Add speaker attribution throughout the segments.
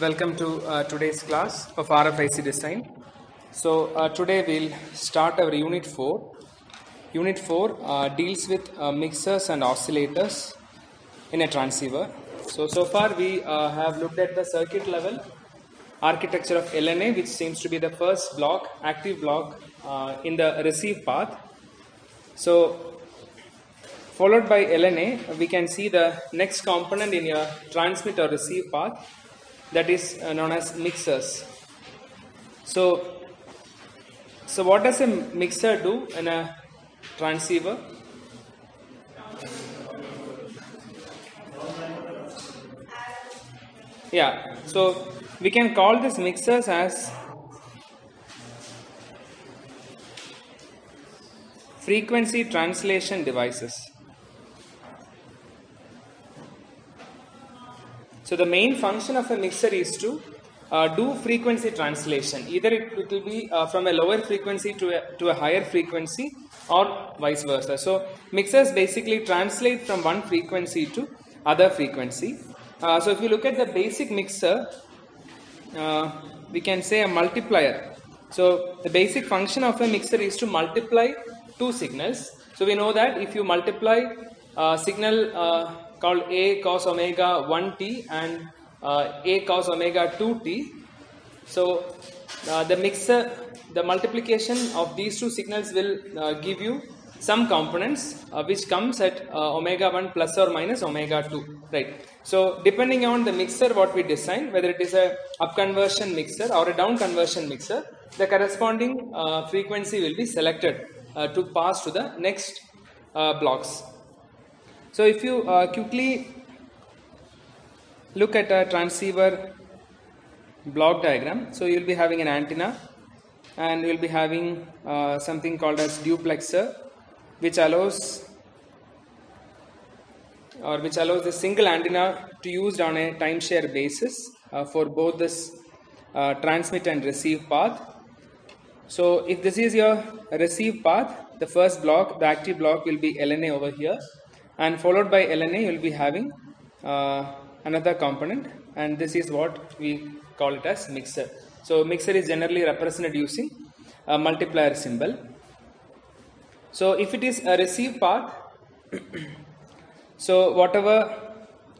Speaker 1: Welcome to uh, today's class of RFIC design. So uh, today we'll start our unit 4. Unit 4 uh, deals with uh, mixers and oscillators in a transceiver. So so far we uh, have looked at the circuit level architecture of LNA which seems to be the first block active block uh, in the receive path. So followed by LNA, we can see the next component in your transmit or receive path that is uh, known as mixers. So, so what does a mixer do in a transceiver? Yeah, so we can call these mixers as frequency translation devices. So the main function of a mixer is to uh, do frequency translation. Either it, it will be uh, from a lower frequency to a, to a higher frequency or vice versa. So mixers basically translate from one frequency to other frequency. Uh, so if you look at the basic mixer, uh, we can say a multiplier. So the basic function of a mixer is to multiply two signals. So we know that if you multiply uh, signal uh, called a cos omega 1t and uh, a cos omega 2t. So uh, the mixer, the multiplication of these two signals will uh, give you some components uh, which comes at uh, omega 1 plus or minus omega 2 right so depending on the mixer what we design whether it is a up conversion mixer or a down conversion mixer the corresponding frequency will be selected to pass to the next blocks so if you uh, quickly look at a transceiver block diagram, so you will be having an antenna and you will be having uh, something called as duplexer which allows or which allows the single antenna to used on a timeshare basis uh, for both this uh, transmit and receive path. So if this is your receive path, the first block, the active block will be LNA over here and followed by LNA you will be having uh, another component and this is what we call it as mixer. So mixer is generally represented using a multiplier symbol. So if it is a receive path, so whatever,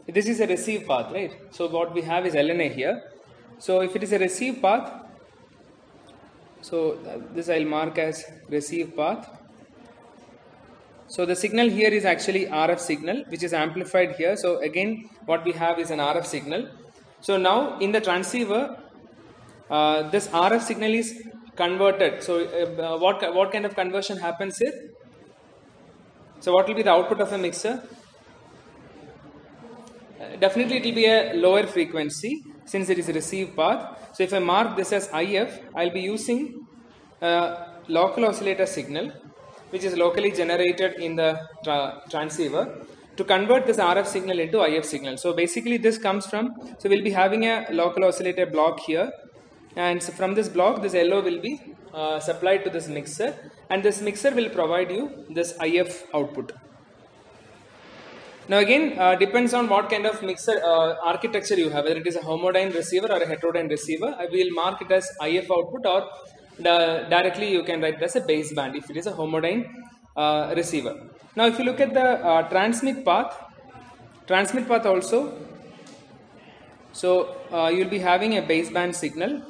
Speaker 1: this is a receive path, right? So what we have is LNA here. So if it is a receive path, so this I will mark as receive path so the signal here is actually RF signal which is amplified here. So again what we have is an RF signal. So now in the transceiver uh, this RF signal is converted. So uh, what, what kind of conversion happens here? So what will be the output of a mixer? Uh, definitely it will be a lower frequency since it is a receive path. So if I mark this as IF, I will be using a local oscillator signal which is locally generated in the tra transceiver to convert this RF signal into IF signal. So basically this comes from, so we'll be having a local oscillator block here and so from this block this LO will be uh, supplied to this mixer and this mixer will provide you this IF output. Now again uh, depends on what kind of mixer uh, architecture you have whether it is a homodyne receiver or a heterodyne receiver I will mark it as IF output or directly you can write it as a baseband if it is a homodyne uh, receiver. Now if you look at the uh, transmit path, transmit path also, so uh, you will be having a baseband signal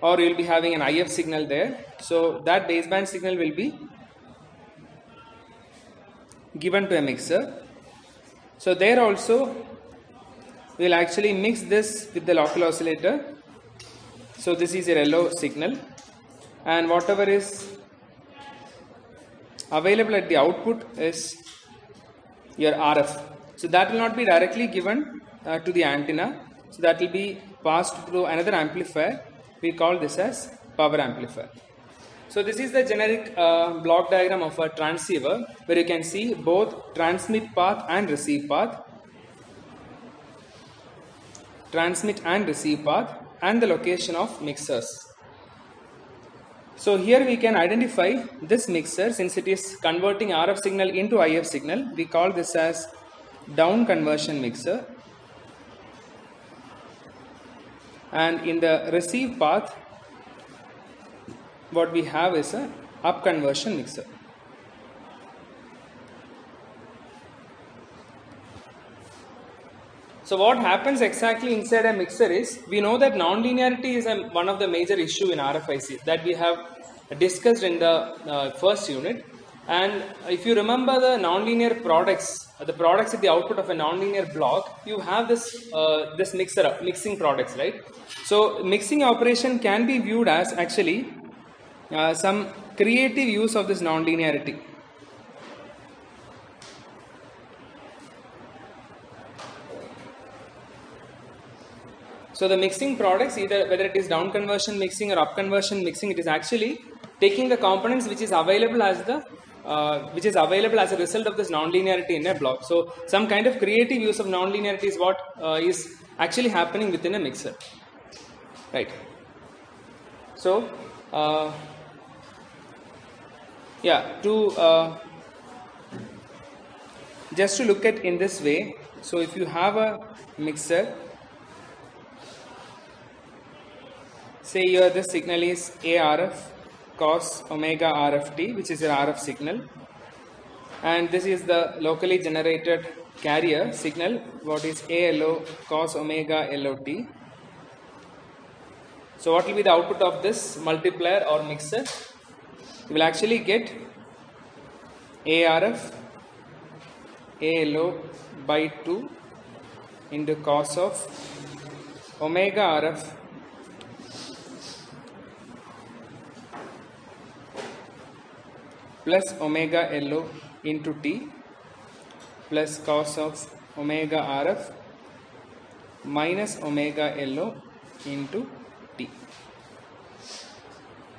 Speaker 1: or you will be having an IF signal there. So that baseband signal will be given to a mixer. So there also we will actually mix this with the local oscillator so this is your LO signal and whatever is available at the output is your RF. So that will not be directly given uh, to the antenna. So that will be passed through another amplifier. We call this as power amplifier. So this is the generic uh, block diagram of a transceiver where you can see both transmit path and receive path. Transmit and receive path and the location of mixers. So here we can identify this mixer since it is converting RF signal into IF signal. We call this as down conversion mixer. and in the receive path what we have is a up conversion mixer. So what happens exactly inside a mixer is we know that nonlinearity is a, one of the major issue in RFIC that we have discussed in the uh, first unit. And if you remember the nonlinear products the products at the output of a nonlinear block you have this uh, this mixer mixing products right? So mixing operation can be viewed as actually uh, some creative use of this nonlinearity So the mixing products, either whether it is down conversion mixing or up conversion mixing, it is actually taking the components which is available as the uh, which is available as a result of this nonlinearity in a block. So some kind of creative use of nonlinearity is what uh, is actually happening within a mixer, right? So uh, yeah, to uh, just to look at in this way. So if you have a mixer say here the signal is ARF cos omega RFT which is an RF signal and this is the locally generated carrier signal what is ALO cos omega LOT. So what will be the output of this multiplier or mixer? You will actually get ARF ALO by 2 into cos of omega RF plus omega LO into T plus cos of omega RF minus omega LO into T.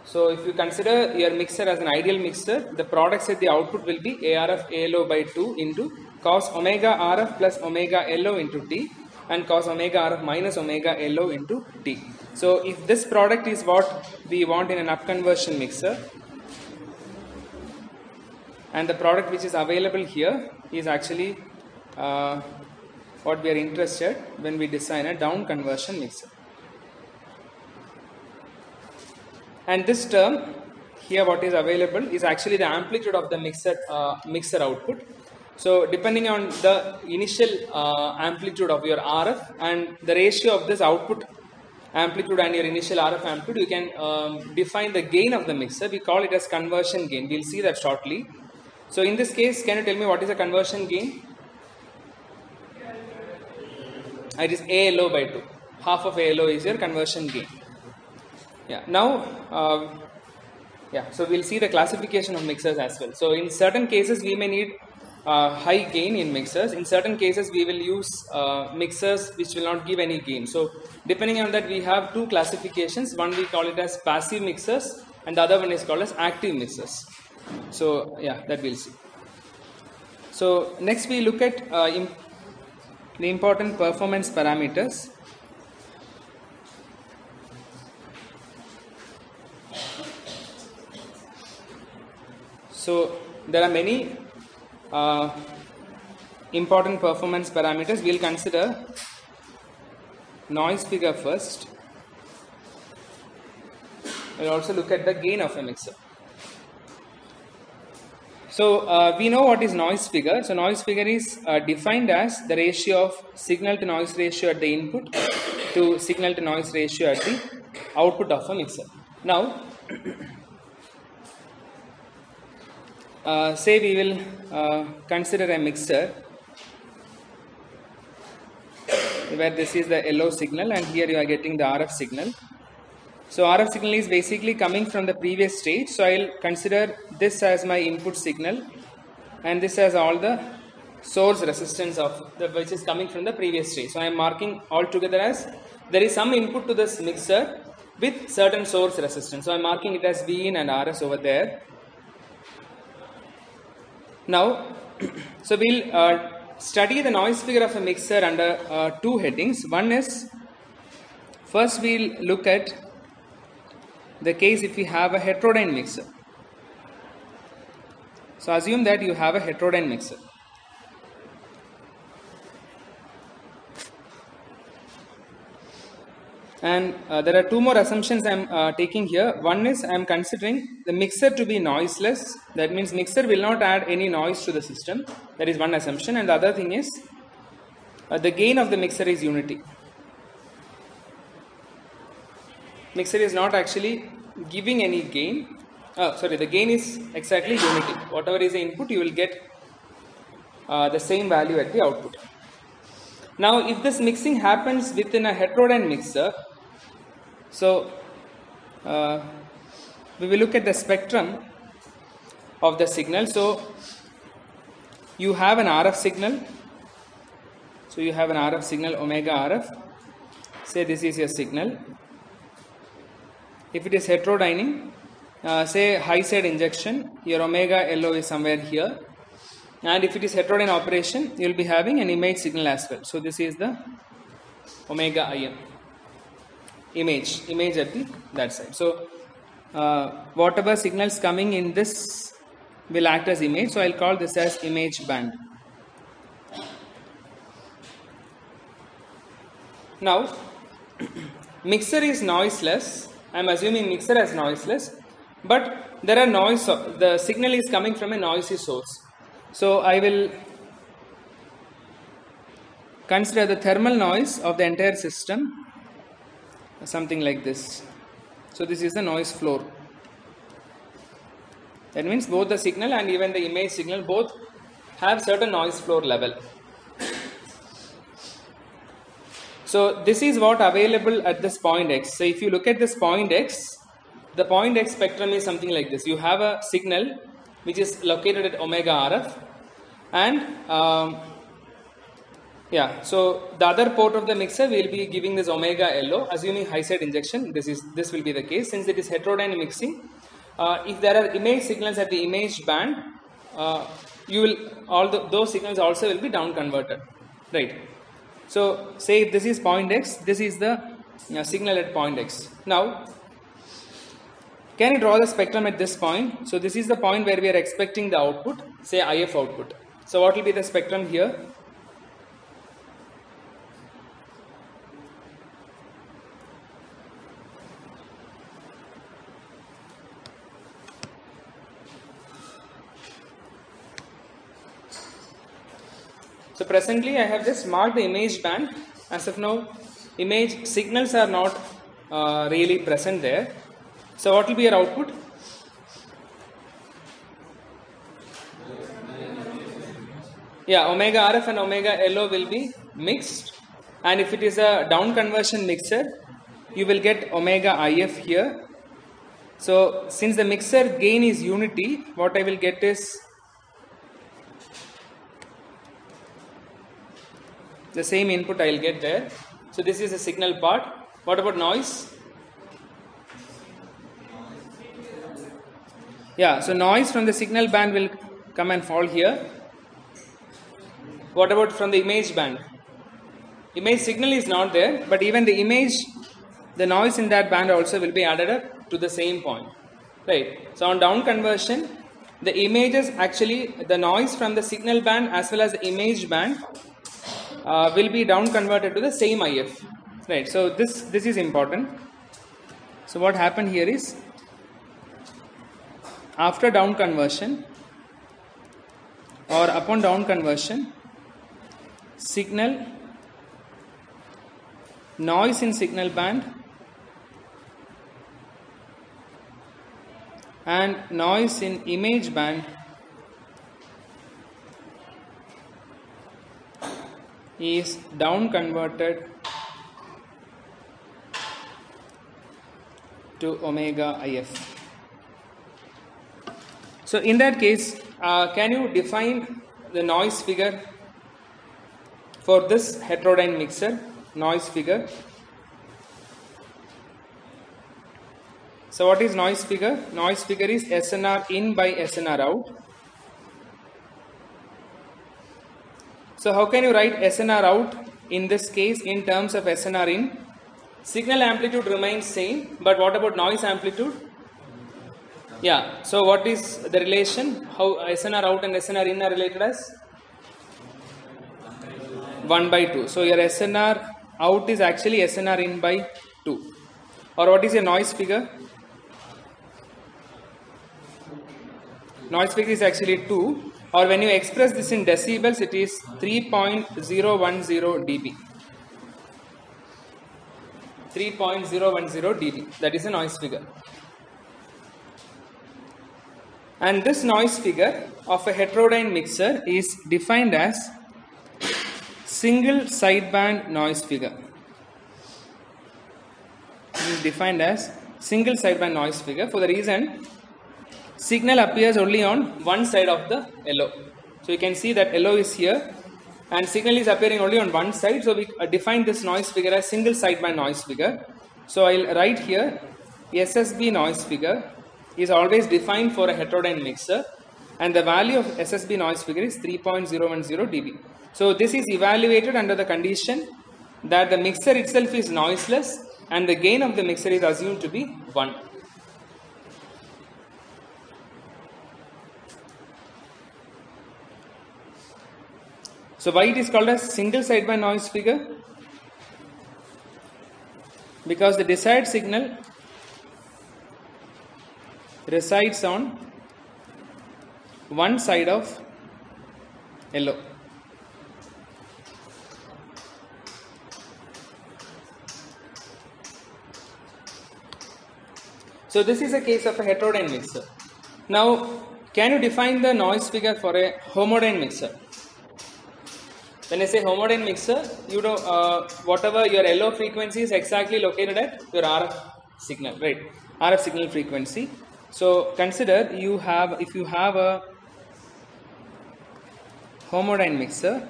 Speaker 1: So if you consider your mixer as an ideal mixer, the products at the output will be ARF ALO by 2 into cos omega RF plus omega LO into T and cos omega RF minus omega LO into T. So if this product is what we want in an upconversion mixer, and the product which is available here is actually uh, what we are interested when we design a down conversion mixer. And this term here what is available is actually the amplitude of the mixer uh, mixer output. So depending on the initial uh, amplitude of your RF and the ratio of this output amplitude and your initial RF amplitude, you can um, define the gain of the mixer. We call it as conversion gain. We'll see that shortly. So in this case, can you tell me what is the conversion gain? It is ALO by 2. Half of ALO is your conversion gain. Yeah. Now, uh, yeah. So we'll see the classification of mixers as well. So in certain cases, we may need uh, high gain in mixers. In certain cases, we will use uh, mixers which will not give any gain. So depending on that, we have two classifications. One we call it as passive mixers, and the other one is called as active mixers. So yeah, that we'll see. So next we look at uh, imp the important performance parameters. So there are many uh, important performance parameters. We'll consider noise figure first. We'll also look at the gain of a mixer. So uh, we know what is noise figure. So noise figure is uh, defined as the ratio of signal to noise ratio at the input to signal to noise ratio at the output of a mixer. Now, uh, say we will uh, consider a mixer where this is the LO signal and here you are getting the RF signal. So RF signal is basically coming from the previous stage. So I'll consider this as my input signal and this as all the source resistance of the which is coming from the previous stage. So I am marking all together as there is some input to this mixer with certain source resistance. So I am marking it as V in and RS over there. Now, so we'll uh, study the noise figure of a mixer under uh, two headings. One is first we'll look at the case if we have a heterodyne mixer. So assume that you have a heterodyne mixer. And uh, there are two more assumptions I'm uh, taking here. One is I'm considering the mixer to be noiseless. That means mixer will not add any noise to the system. That is one assumption. And the other thing is uh, the gain of the mixer is unity. Mixer is not actually giving any gain. Oh, sorry, the gain is exactly unity. Whatever is the input, you will get uh, the same value at the output. Now, if this mixing happens within a heterodyne mixer, so uh, we will look at the spectrum of the signal. So, you have an RF signal. So, you have an RF signal omega RF. Say this is your signal. If it is heterodyning, uh, say high side injection, your omega LO is somewhere here. And if it is heterodyne operation, you will be having an image signal as well. So, this is the omega IM image, image at the that side. So, uh, whatever signals coming in this will act as image. So, I will call this as image band. Now, mixer is noiseless. I am assuming mixer as noiseless, but there are noise. The signal is coming from a noisy source. So, I will consider the thermal noise of the entire system something like this. So, this is the noise floor. That means both the signal and even the image signal both have certain noise floor level. So, this is what available at this point x. So, if you look at this point x, the point x spectrum is something like this. You have a signal which is located at omega RF and um, yeah, so the other port of the mixer will be giving this omega LO, assuming high side injection. This is this will be the case since it is heterodyne mixing. Uh, if there are image signals at the image band, uh, you will all the, those signals also will be down converted, right? So say if this is point x, this is the uh, signal at point x. Now, can you draw the spectrum at this point? So this is the point where we are expecting the output, say IF output. So what will be the spectrum here? So presently I have just marked the image band. As of now, image signals are not uh, really present there. So what will be your output? Yeah, omega RF and omega LO will be mixed. And if it is a down conversion mixer, you will get omega IF here. So since the mixer gain is unity, what I will get is the same input I will get there. So this is the signal part. What about noise? Yeah, so noise from the signal band will come and fall here. What about from the image band? Image signal is not there, but even the image, the noise in that band also will be added up to the same point. Right. So on down conversion, the images actually, the noise from the signal band as well as the image band uh, will be down converted to the same IF. Right. So this this is important. So what happened here is after down conversion or upon down conversion, signal noise in signal band and noise in image band is down converted to omega if. So in that case, uh, can you define the noise figure for this heterodyne mixer noise figure? So what is noise figure? Noise figure is SNR in by SNR out. So how can you write SNR out in this case in terms of SNR in? Signal amplitude remains same, but what about noise amplitude? Yeah, so what is the relation? How SNR out and SNR in are related as? 1 by 2. So your SNR out is actually SNR in by 2 or what is your noise figure noise figure is actually 2 or when you express this in decibels it is 3.010 dB. 3.010 dB. That is a noise figure. And this noise figure of a heterodyne mixer is defined as single sideband noise figure. It is defined as single sideband noise figure for the reason signal appears only on one side of the LO. So you can see that LO is here and signal is appearing only on one side. So we uh, define this noise figure as single sideband noise figure. So I'll write here SSB noise figure is always defined for a heterodyne mixer and the value of SSB noise figure is 3.010 dB. So this is evaluated under the condition that the mixer itself is noiseless and the gain of the mixer is assumed to be 1. So why it is called as single sideband noise figure? Because the desired signal resides on one side of LO. So this is a case of a heterodyne mixer. Now, can you define the noise figure for a homodyne mixer? When I say homodyne mixer, you know uh, whatever your LO frequency is exactly located at your RF signal, right? RF signal frequency. So consider you have if you have a homodyne mixer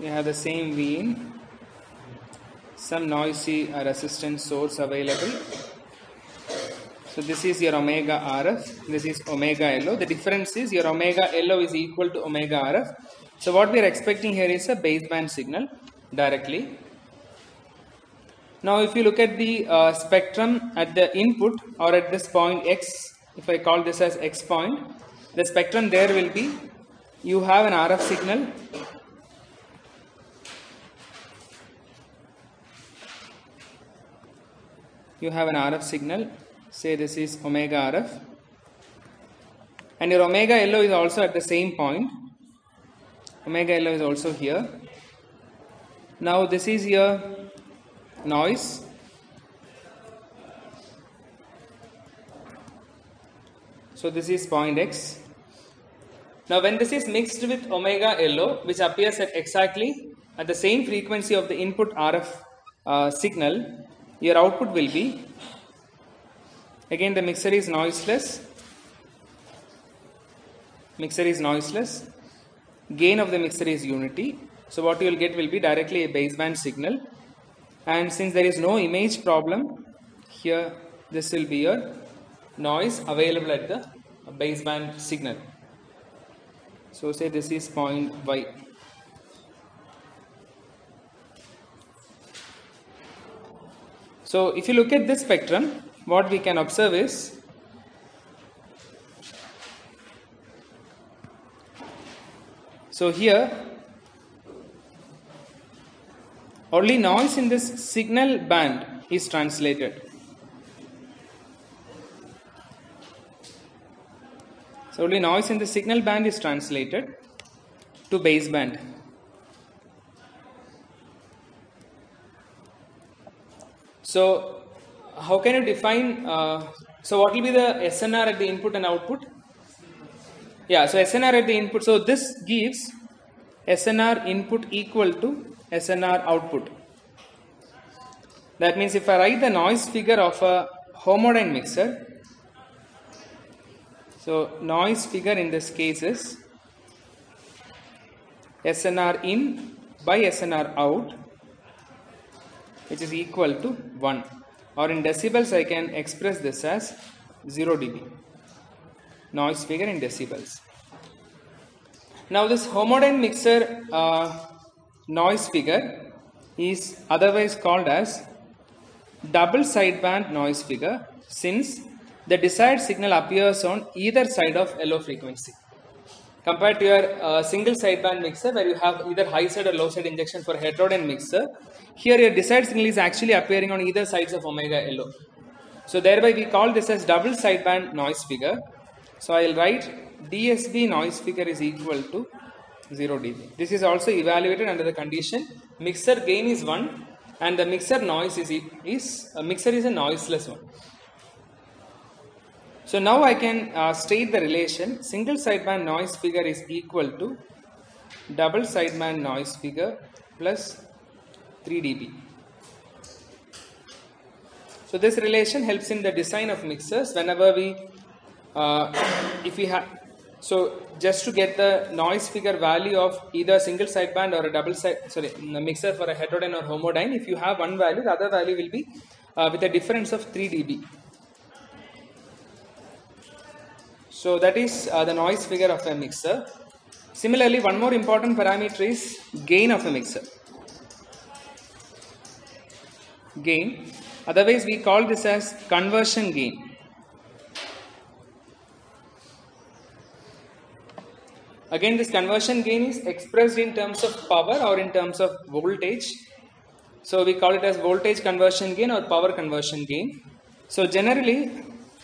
Speaker 1: you have the same Vin some noisy resistance source available so this is your omega RF. This is omega LO the difference is your omega LO is equal to omega RF. So what we are expecting here is a baseband signal directly. Now if you look at the uh, spectrum at the input or at this point x if I call this as x point the spectrum there will be you have an RF signal. You have an RF signal say this is omega RF. And your omega LO is also at the same point. Omega LO is also here. Now this is your noise. So this is point X. Now when this is mixed with omega LO which appears at exactly at the same frequency of the input RF uh, signal your output will be again the mixer is noiseless. Mixer is noiseless. Gain of the mixer is unity. So what you will get will be directly a baseband signal. And since there is no image problem here this will be your noise available at the baseband signal. So say this is point y. So if you look at this spectrum, what we can observe is so here only noise in this signal band is translated. So only noise in the signal band is translated to baseband. So, how can you define? Uh, so, what will be the SNR at the input and output? Yeah, so SNR at the input. So, this gives SNR input equal to SNR output. That means if I write the noise figure of a homodyne mixer, so noise figure in this case is SNR in by SNR out which is equal to 1 or in decibels I can express this as 0 dB noise figure in decibels. Now this homodyne mixer uh, noise figure is otherwise called as double sideband noise figure since the desired signal appears on either side of LO frequency. Compared to your uh, single sideband mixer where you have either high side or low side injection for heterodyne mixer. Here your desired signal is actually appearing on either sides of omega LO. So thereby we call this as double sideband noise figure. So I will write DSB noise figure is equal to 0 dB. This is also evaluated under the condition mixer gain is 1 and the mixer noise is, is a mixer is a noiseless one. So now I can uh, state the relation single sideband noise figure is equal to double sideband noise figure plus 3 dB. So this relation helps in the design of mixers whenever we uh, if we have so just to get the noise figure value of either single sideband or a double side sorry mixer for a heterodyne or homodyne if you have one value the other value will be uh, with a difference of 3 dB. So that is uh, the noise figure of a mixer. Similarly, one more important parameter is gain of a mixer. Gain. Otherwise, we call this as conversion gain. Again, this conversion gain is expressed in terms of power or in terms of voltage. So we call it as voltage conversion gain or power conversion gain. So generally,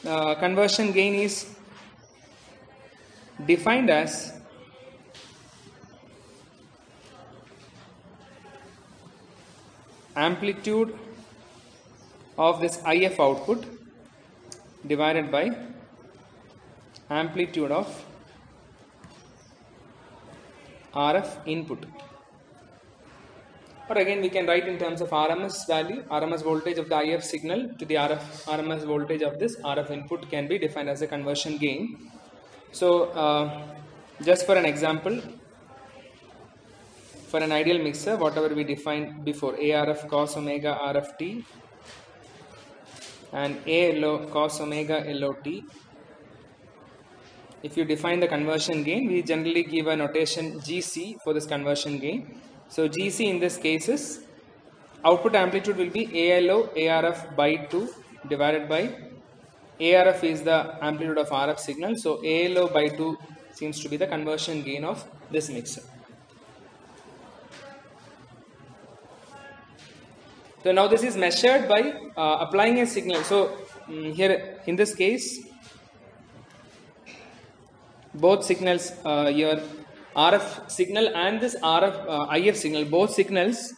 Speaker 1: uh, conversion gain is defined as amplitude of this IF output divided by amplitude of RF input. Or again we can write in terms of RMS value. RMS voltage of the IF signal to the RF RMS voltage of this RF input can be defined as a conversion gain so uh, just for an example, for an ideal mixer, whatever we defined before, ARF cos omega RFT and ALO cos omega LOT. If you define the conversion gain, we generally give a notation GC for this conversion gain. So GC in this case is output amplitude will be ALO ARF by 2 divided by ARF is the amplitude of RF signal. So ALO by 2 seems to be the conversion gain of this mixer. So now this is measured by uh, applying a signal. So um, here in this case, both signals, uh, your RF signal and this RF uh, IF signal, both signals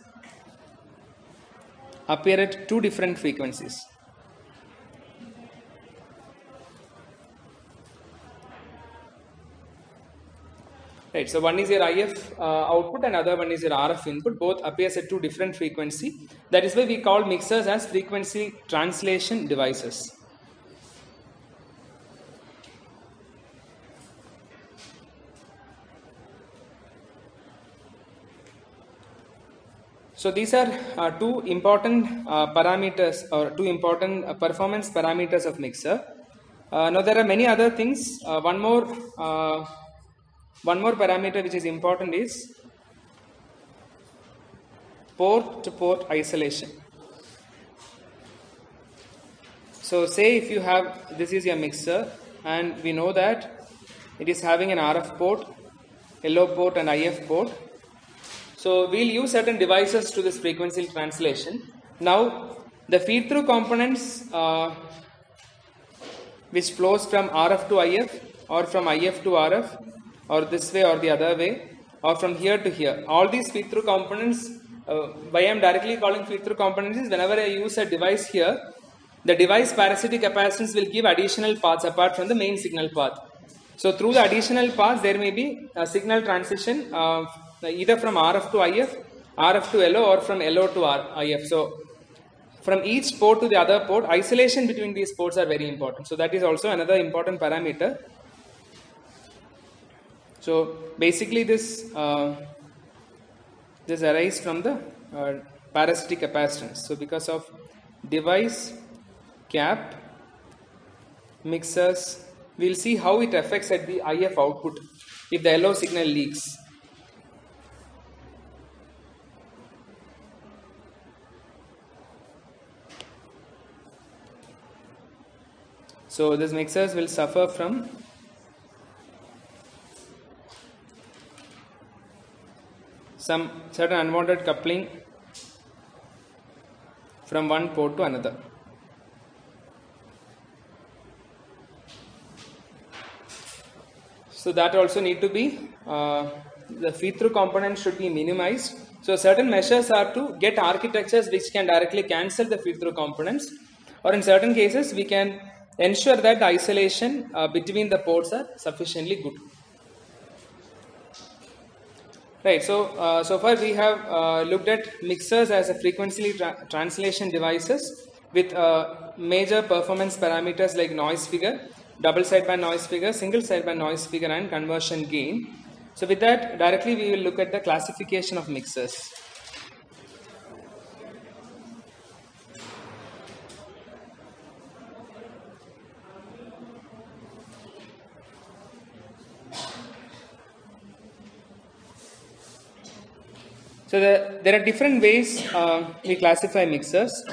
Speaker 1: appear at two different frequencies. Right, so one is your IF uh, output and other one is your RF input. Both appears at two different frequency. That is why we call mixers as frequency translation devices. So these are uh, two important uh, parameters or two important uh, performance parameters of mixer. Uh, now there are many other things. Uh, one more one more parameter which is important is port to port isolation. So say if you have this is your mixer and we know that it is having an RF port, LO port and IF port so we'll use certain devices to this frequency translation. Now the feed through components uh, which flows from RF to IF or from IF to RF or this way or the other way or from here to here. All these feed through components, uh, why I am directly calling feed through components is whenever I use a device here, the device parasitic capacitance will give additional paths apart from the main signal path. So through the additional paths there may be a signal transition uh, either from RF to IF, RF to LO or from LO to R, IF. So from each port to the other port, isolation between these ports are very important. So that is also another important parameter. So basically this uh, this arises from the uh, parasitic capacitance. So because of device cap mixers, we'll see how it affects at the IF output if the LO signal leaks. So this mixers will suffer from some certain unwanted coupling from one port to another. So that also need to be, uh, the feed through component should be minimized. So certain measures are to get architectures which can directly cancel the feed through components or in certain cases we can ensure that the isolation uh, between the ports are sufficiently good. Right, so uh, so far we have uh, looked at mixers as a frequency tra- translation devices with uh, major performance parameters like noise figure, double sideband noise figure, single sideband noise figure, and conversion gain. So with that, directly we will look at the classification of mixers. So the, there are different ways uh, we classify mixers.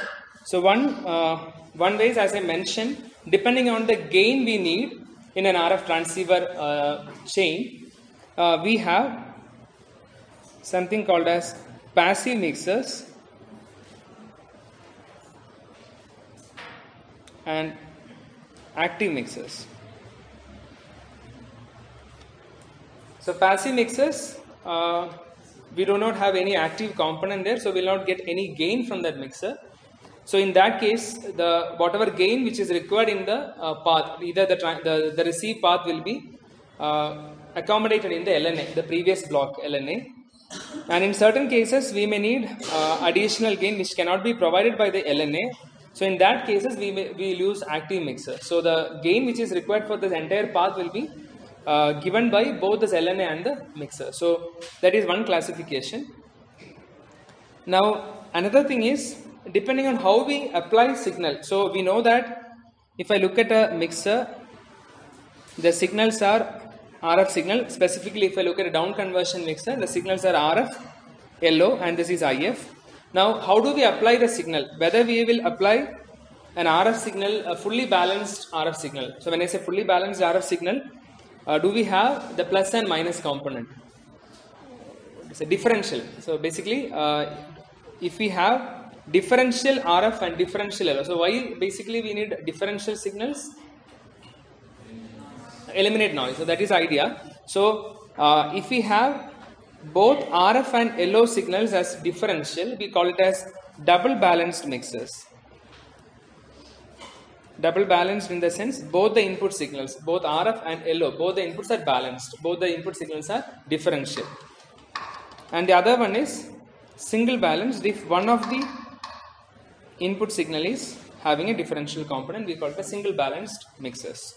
Speaker 1: So one uh, one way is as I mentioned, depending on the gain we need in an RF transceiver uh, chain, uh, we have something called as passive mixers and active mixers. So passive mixers, uh, we do not have any active component there, so we will not get any gain from that mixer. So in that case, the whatever gain which is required in the uh, path, either the, the the receive path will be uh, accommodated in the LNA, the previous block LNA. And in certain cases, we may need uh, additional gain which cannot be provided by the LNA. So in that cases, we may, we will use active mixer. So the gain which is required for this entire path will be uh, given by both the LNA and the mixer. So that is one classification. Now another thing is depending on how we apply signal. So we know that if I look at a mixer, the signals are RF signal. Specifically, if I look at a down conversion mixer, the signals are RF, LO, and this is IF. Now, how do we apply the signal? Whether we will apply an RF signal, a fully balanced RF signal. So when I say fully balanced RF signal, uh, do we have the plus and minus component? It's a differential. So basically, uh, if we have differential RF and differential LO. So why basically we need differential signals? Eliminate noise. So that is idea. So uh, if we have both RF and LO signals as differential, we call it as double balanced mixers. Double balanced in the sense both the input signals, both RF and LO, both the inputs are balanced. Both the input signals are differential. And the other one is single balanced if one of the input signal is having a differential component we call it a single balanced mixers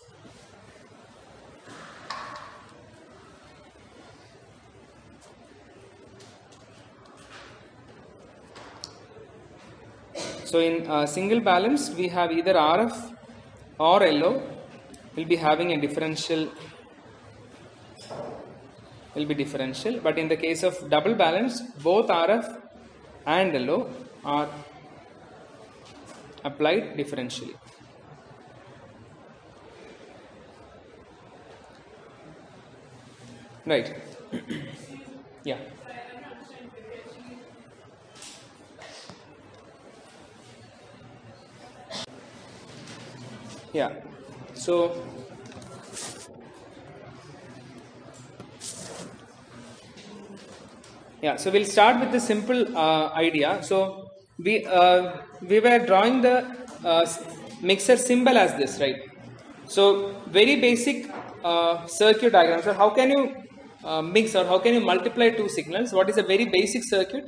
Speaker 1: so in uh, single balance we have either rf or lo will be having a differential will be differential but in the case of double balance both rf and lo are applied differentially. Right. yeah. Yeah. So yeah, so we'll start with the simple uh, idea. So we uh, we were drawing the uh, mixer symbol as this, right? So very basic uh, circuit diagram. So how can you uh, mix or how can you multiply two signals? What is a very basic circuit?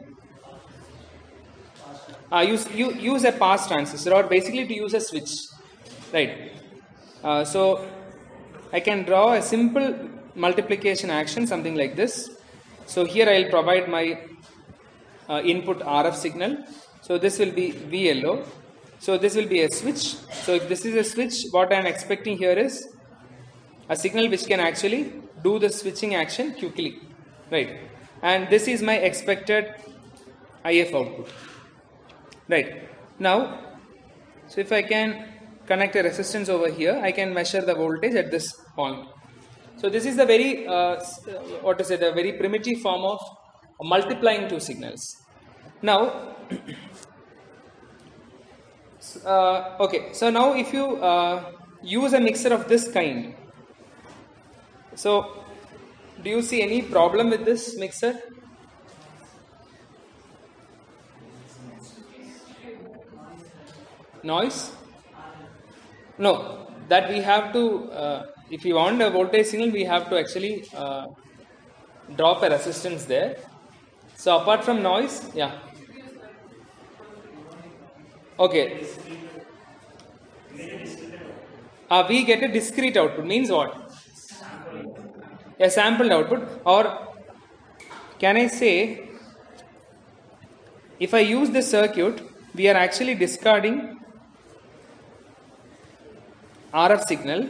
Speaker 1: Uh, use you use a pass transistor or basically to use a switch, right? Uh, so I can draw a simple multiplication action, something like this. So here I will provide my uh, input RF signal. So this will be VLO. So this will be a switch. So if this is a switch, what I am expecting here is a signal which can actually do the switching action quickly, right? And this is my expected IF output, right? Now, so if I can connect a resistance over here, I can measure the voltage at this point. So this is the very, uh, what is it, a very primitive form of multiplying two signals. Now, uh, okay, so now if you uh, use a mixer of this kind, so do you see any problem with this mixer? Noise? No, that we have to, uh, if you want a voltage signal, we have to actually uh, drop a resistance there. So apart from noise, yeah. Okay. Uh, we get a discrete output means what? A sampled output or can I say if I use this circuit we are actually discarding RF signal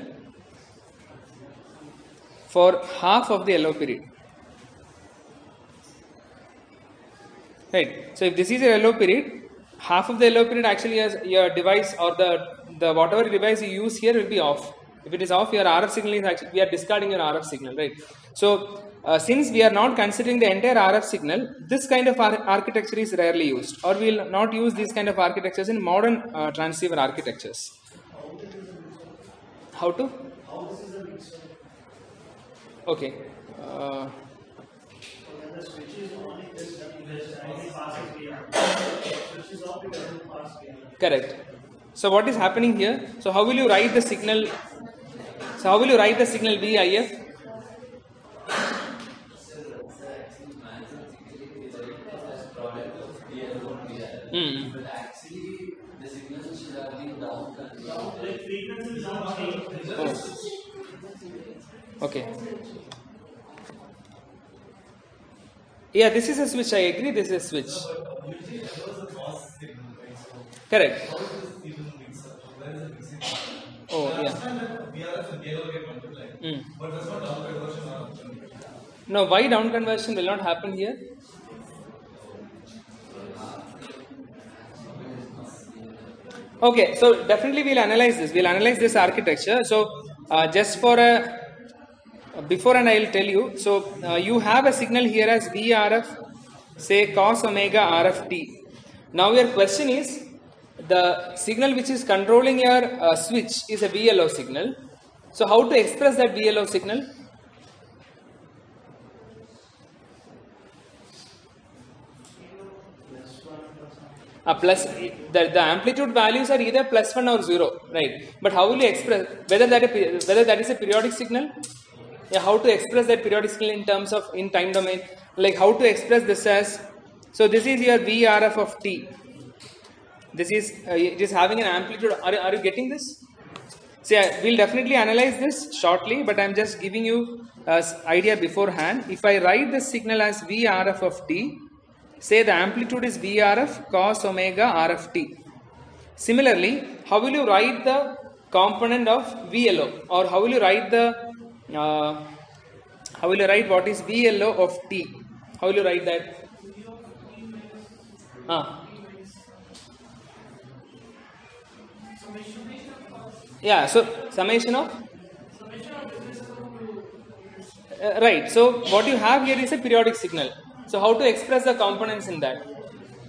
Speaker 1: for half of the LO period. Right. So if this is a LO period, half of the LO period actually your device or the the whatever device you use here will be off. If it is off, your RF signal is actually we are discarding your RF signal, right? So uh, since we are not considering the entire RF signal, this kind of ar- architecture is rarely used, or we will not use these kind of architectures in modern uh, transceiver architectures. How to? How this is a mixer. Okay. Uh, correct. So what is happening here? So how will you write the signal? So how will you write the signal VIF? Okay. Yeah, this is a switch. I agree. This is a switch. Correct. Oh, yeah. Mm. No, why down conversion will not happen here? Okay, so definitely we'll analyze this. We'll analyze this architecture. So uh, just for a before and I'll tell you. So uh, you have a signal here as VRF, say cos omega RF t. Now your question is the signal which is controlling your uh, switch is a VLO signal. So how to express that VLO signal? Plus the, the amplitude values are either plus 1 or 0 right? But how will you express whether that whether that is a periodic signal? Yeah how to express that periodic signal in terms of in time domain? Like how to express this as so this is your vrf of t. This is uh, it is having an amplitude. Are, are you getting this? So yeah, we'll definitely analyze this shortly but i'm just giving you uh, idea beforehand. If i write the signal as vrf of t say the amplitude is vrf cos omega RFT. similarly how will you write the component of vlo or how will you write the uh, how will you write what is vlo of t? How will you write that? Ah. yeah so summation of? Uh, right so what you have here is a periodic signal so how to express the components in that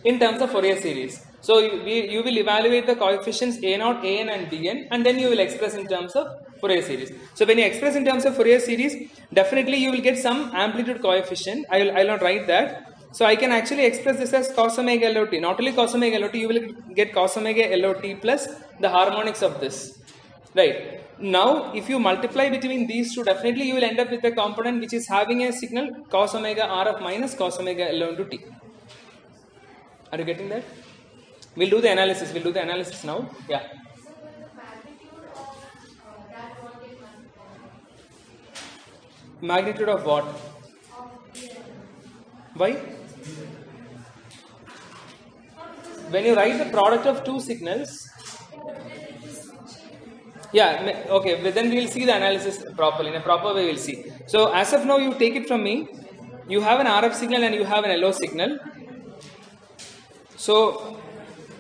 Speaker 1: in terms of Fourier series so you, we, you will evaluate the coefficients a0 an and bn and then you will express in terms of Fourier series so when you express in terms of Fourier series definitely you will get some amplitude coefficient i will i will not write that so I can actually express this as cos omega LOT. Not only cos omega LOT, you will get cos omega LOT plus the harmonics of this. Right. Now, if you multiply between these two, definitely you will end up with a component which is having a signal cos omega r of minus cos omega L into T. Are you getting that? We'll do the analysis. We'll do the analysis now. Yeah. Magnitude of what? Why? When you write the product of two signals, yeah, okay, but then we will see the analysis properly. In a proper way, we'll see. So, as of now, you take it from me. You have an RF signal and you have an LO signal. So,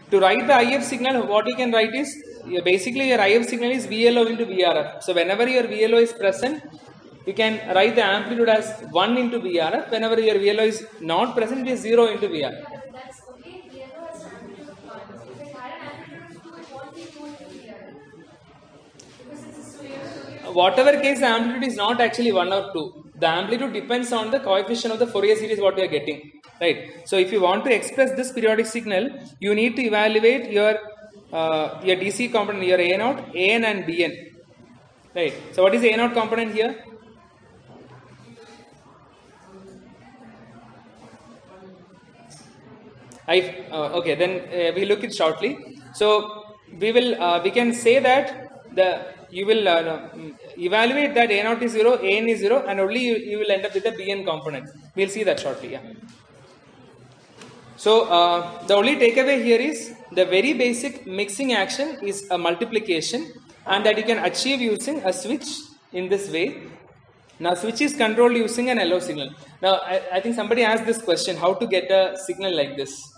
Speaker 1: to write the IF signal, what you can write is basically your IF signal is VLO into VRF. So, whenever your VLO is present, you can write the amplitude as 1 into VRF. Whenever your VLO is not present, it is 0 into VR.
Speaker 2: That's okay. VLO has amplitude of 1. If it had an amplitude of 2, it won't be 2 into VRF. Because it's a sphere.
Speaker 1: Whatever case, the amplitude is not actually 1 or 2. The amplitude depends on the coefficient of the Fourier series what we are getting. Right. So if you want to express this periodic signal, you need to evaluate your uh, your DC component, your A naught, AN and BN. Right. So what is the A naught component here? I uh, okay then uh, we look it shortly. So we will uh, we can say that the you will uh, evaluate that a naught is zero, an is zero, and only you, you will end up with the bn component. We'll see that shortly. Yeah. So uh, the only takeaway here is the very basic mixing action is a multiplication, and that you can achieve using a switch in this way. Now switch is controlled using an LO signal. Now I, I think somebody asked this question: how to get a signal like this?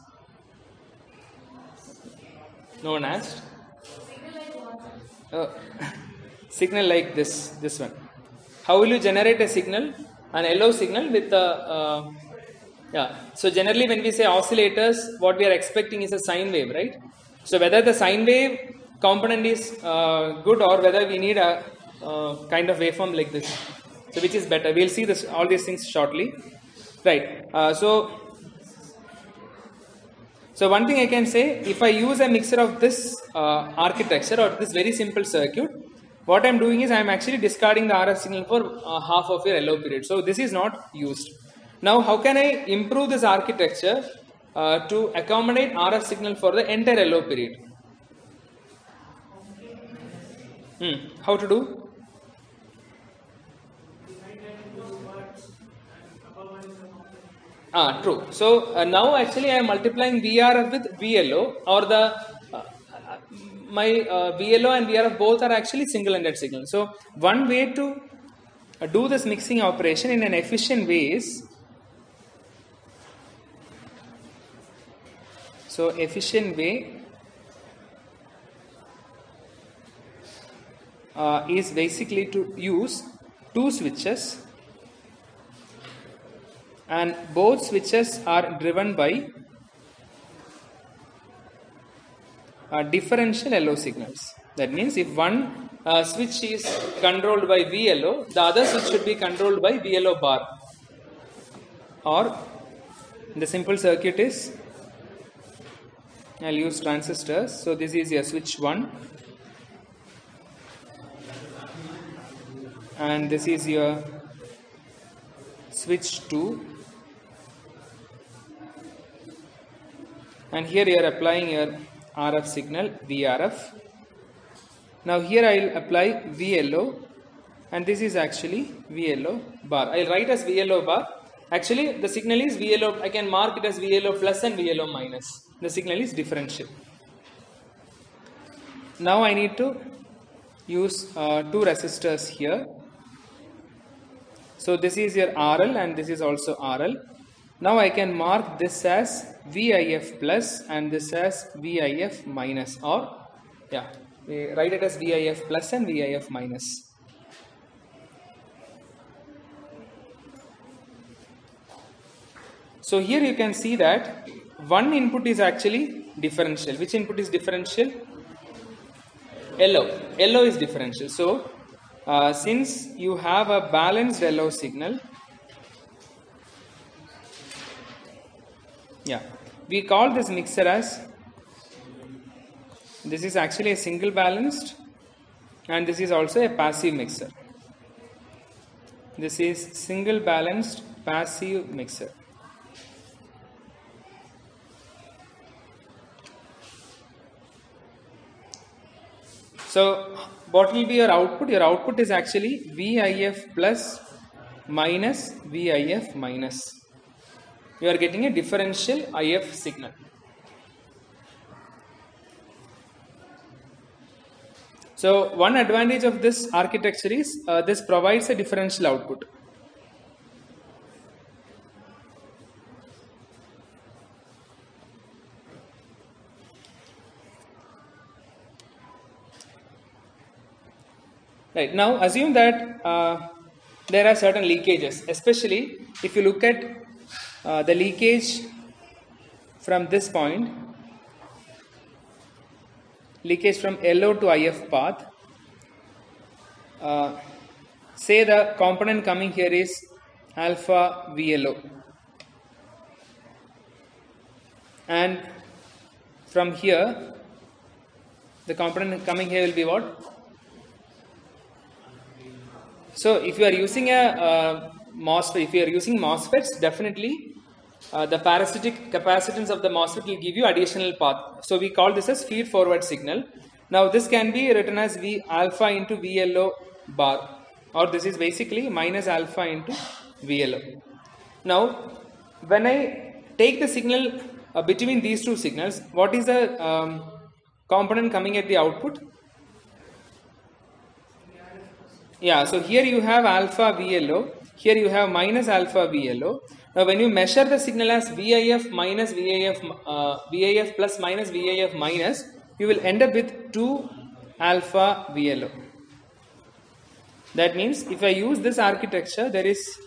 Speaker 1: No one asked. Oh, signal like this, this one. How will you generate a signal? An LO signal with a, uh, yeah. So generally when we say oscillators, what we are expecting is a sine wave, right? So whether the sine wave component is uh, good or whether we need a uh, kind of waveform like this. So which is better? We'll see this all these things shortly. Right. Uh, so so one thing I can say, if I use a mixer of this uh, architecture or this very simple circuit, what I'm doing is I'm actually discarding the RF signal for uh, half of your LO period. So this is not used. Now how can I improve this architecture uh, to accommodate RF signal for the entire LO period? Hmm. How to do? Ah, true. So uh, now actually I am multiplying VRF with VLO or the my uh, VLO and VRF both are actually single-ended signal. So one way to uh, do this mixing operation in an efficient way is so efficient way uh, is basically to use two switches and both switches are driven by uh, differential LO signals. That means if one uh, switch is controlled by VLO, the other switch should be controlled by VLO bar. Or the simple circuit is I'll use transistors. So this is your switch 1 and this is your switch 2 and here you are applying your RF signal VRF. Now here I will apply VLO and this is actually VLO bar. I will write as VLO bar. Actually the signal is VLO, I can mark it as VLO plus and VLO minus. The signal is differential. Now I need to use uh, two resistors here. So this is your RL and this is also RL. Now I can mark this as VIF plus and this as VIF minus or yeah, we write it as VIF plus and VIF minus. So here you can see that one input is actually differential. Which input is differential? LO. LO is differential. So uh, since you have a balanced LO signal, yeah, we call this mixer as this is actually a single balanced and this is also a passive mixer. This is single balanced passive mixer. So what will be your output? Your output is actually VIF plus minus VIF minus. You are getting a differential IF signal. So one advantage of this architecture is uh, this provides a differential output. Right now assume that uh, there are certain leakages, especially if you look at uh, the leakage from this point, leakage from LO to IF path. Uh, say the component coming here is alpha VLO. And from here, the component coming here will be what? So if you are using a uh, MOSFET, if you are using MOSFETs, definitely uh, the parasitic capacitance of the MOSFET will give you additional path. So we call this as feed forward signal. Now this can be written as V alpha into VLO bar or this is basically minus alpha into VLO. Now when I take the signal uh, between these two signals, what is the um, component coming at the output? Yeah, so here you have alpha VLO, here you have minus alpha VLO. Now when you measure the signal as VIF minus VIF, uh, VIF plus minus VIF minus, you will end up with 2 alpha VLO. That means if I use this architecture, there is,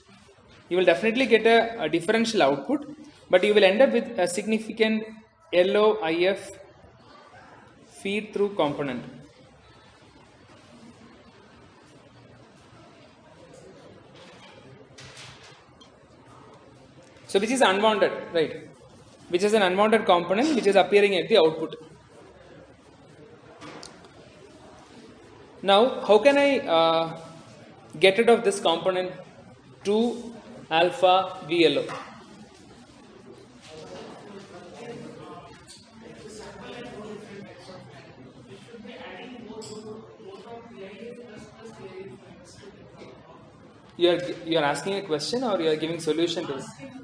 Speaker 1: you will definitely get a, a differential output, but you will end up with a significant LOIF feed through component. So which is unwanted, right? Which is an unwanted component which is appearing at the output. Now, how can I uh, get rid of this component 2 alpha VLO? You are you are asking a question or you are giving solution to it?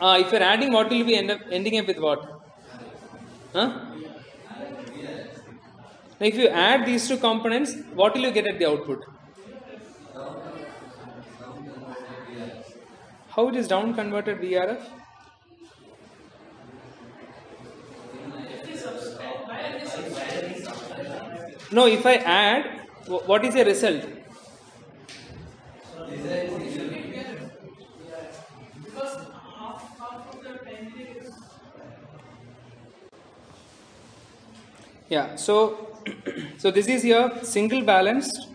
Speaker 1: Uh, if you're adding, what will be end up ending up with what? Huh? Now, if you add these two components, what will you get at the output? How it is down converted VRF? No, if I add, what is the result? Yeah, so so this is your single balanced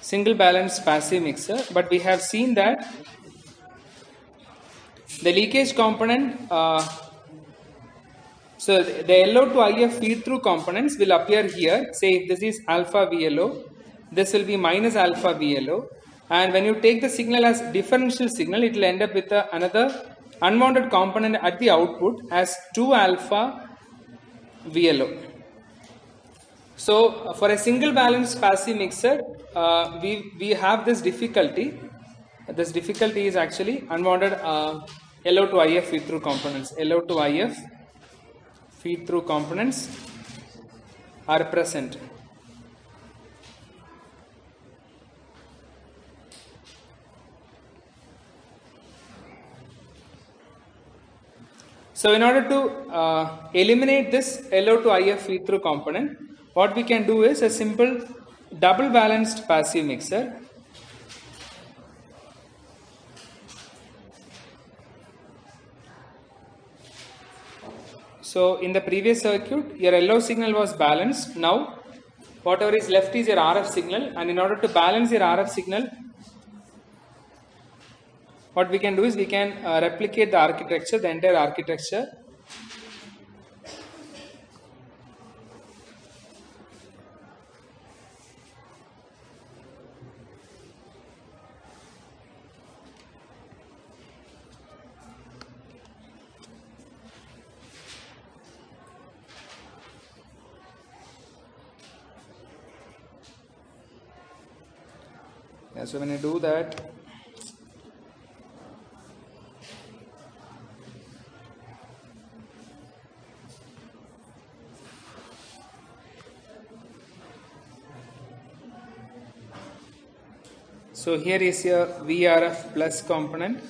Speaker 1: single balanced passive mixer, but we have seen that the leakage component uh, so the LO to IF feed through components will appear here. Say if this is alpha VLO, this will be minus alpha VLO. And when you take the signal as differential signal, it will end up with a, another unwanted component at the output as 2 alpha VLO. So uh, for a single balanced passive mixer, uh, we, we have this difficulty. This difficulty is actually unwanted uh, LO to IF feed through components. LO to IF feed through components are present. So in order to uh, eliminate this LO to IF feed through component, what we can do is a simple double balanced passive mixer. So in the previous circuit, your LO signal was balanced. Now, whatever is left is your RF signal, and in order to balance your RF signal, what we can do is we can uh, replicate the architecture, the entire architecture. So when you do that So here is your VRF plus component.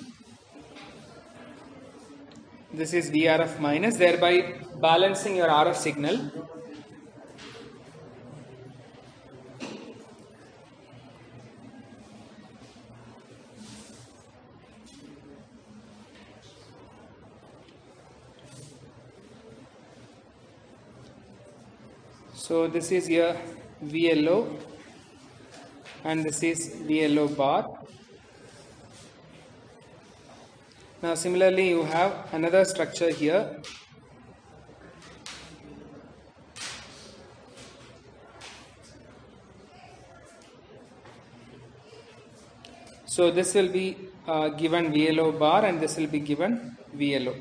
Speaker 1: This is VRF minus, thereby balancing your RF signal. So this is your VLO and this is VLO bar. Now similarly you have another structure here. So this will be uh, given VLO bar and this will be given VLO.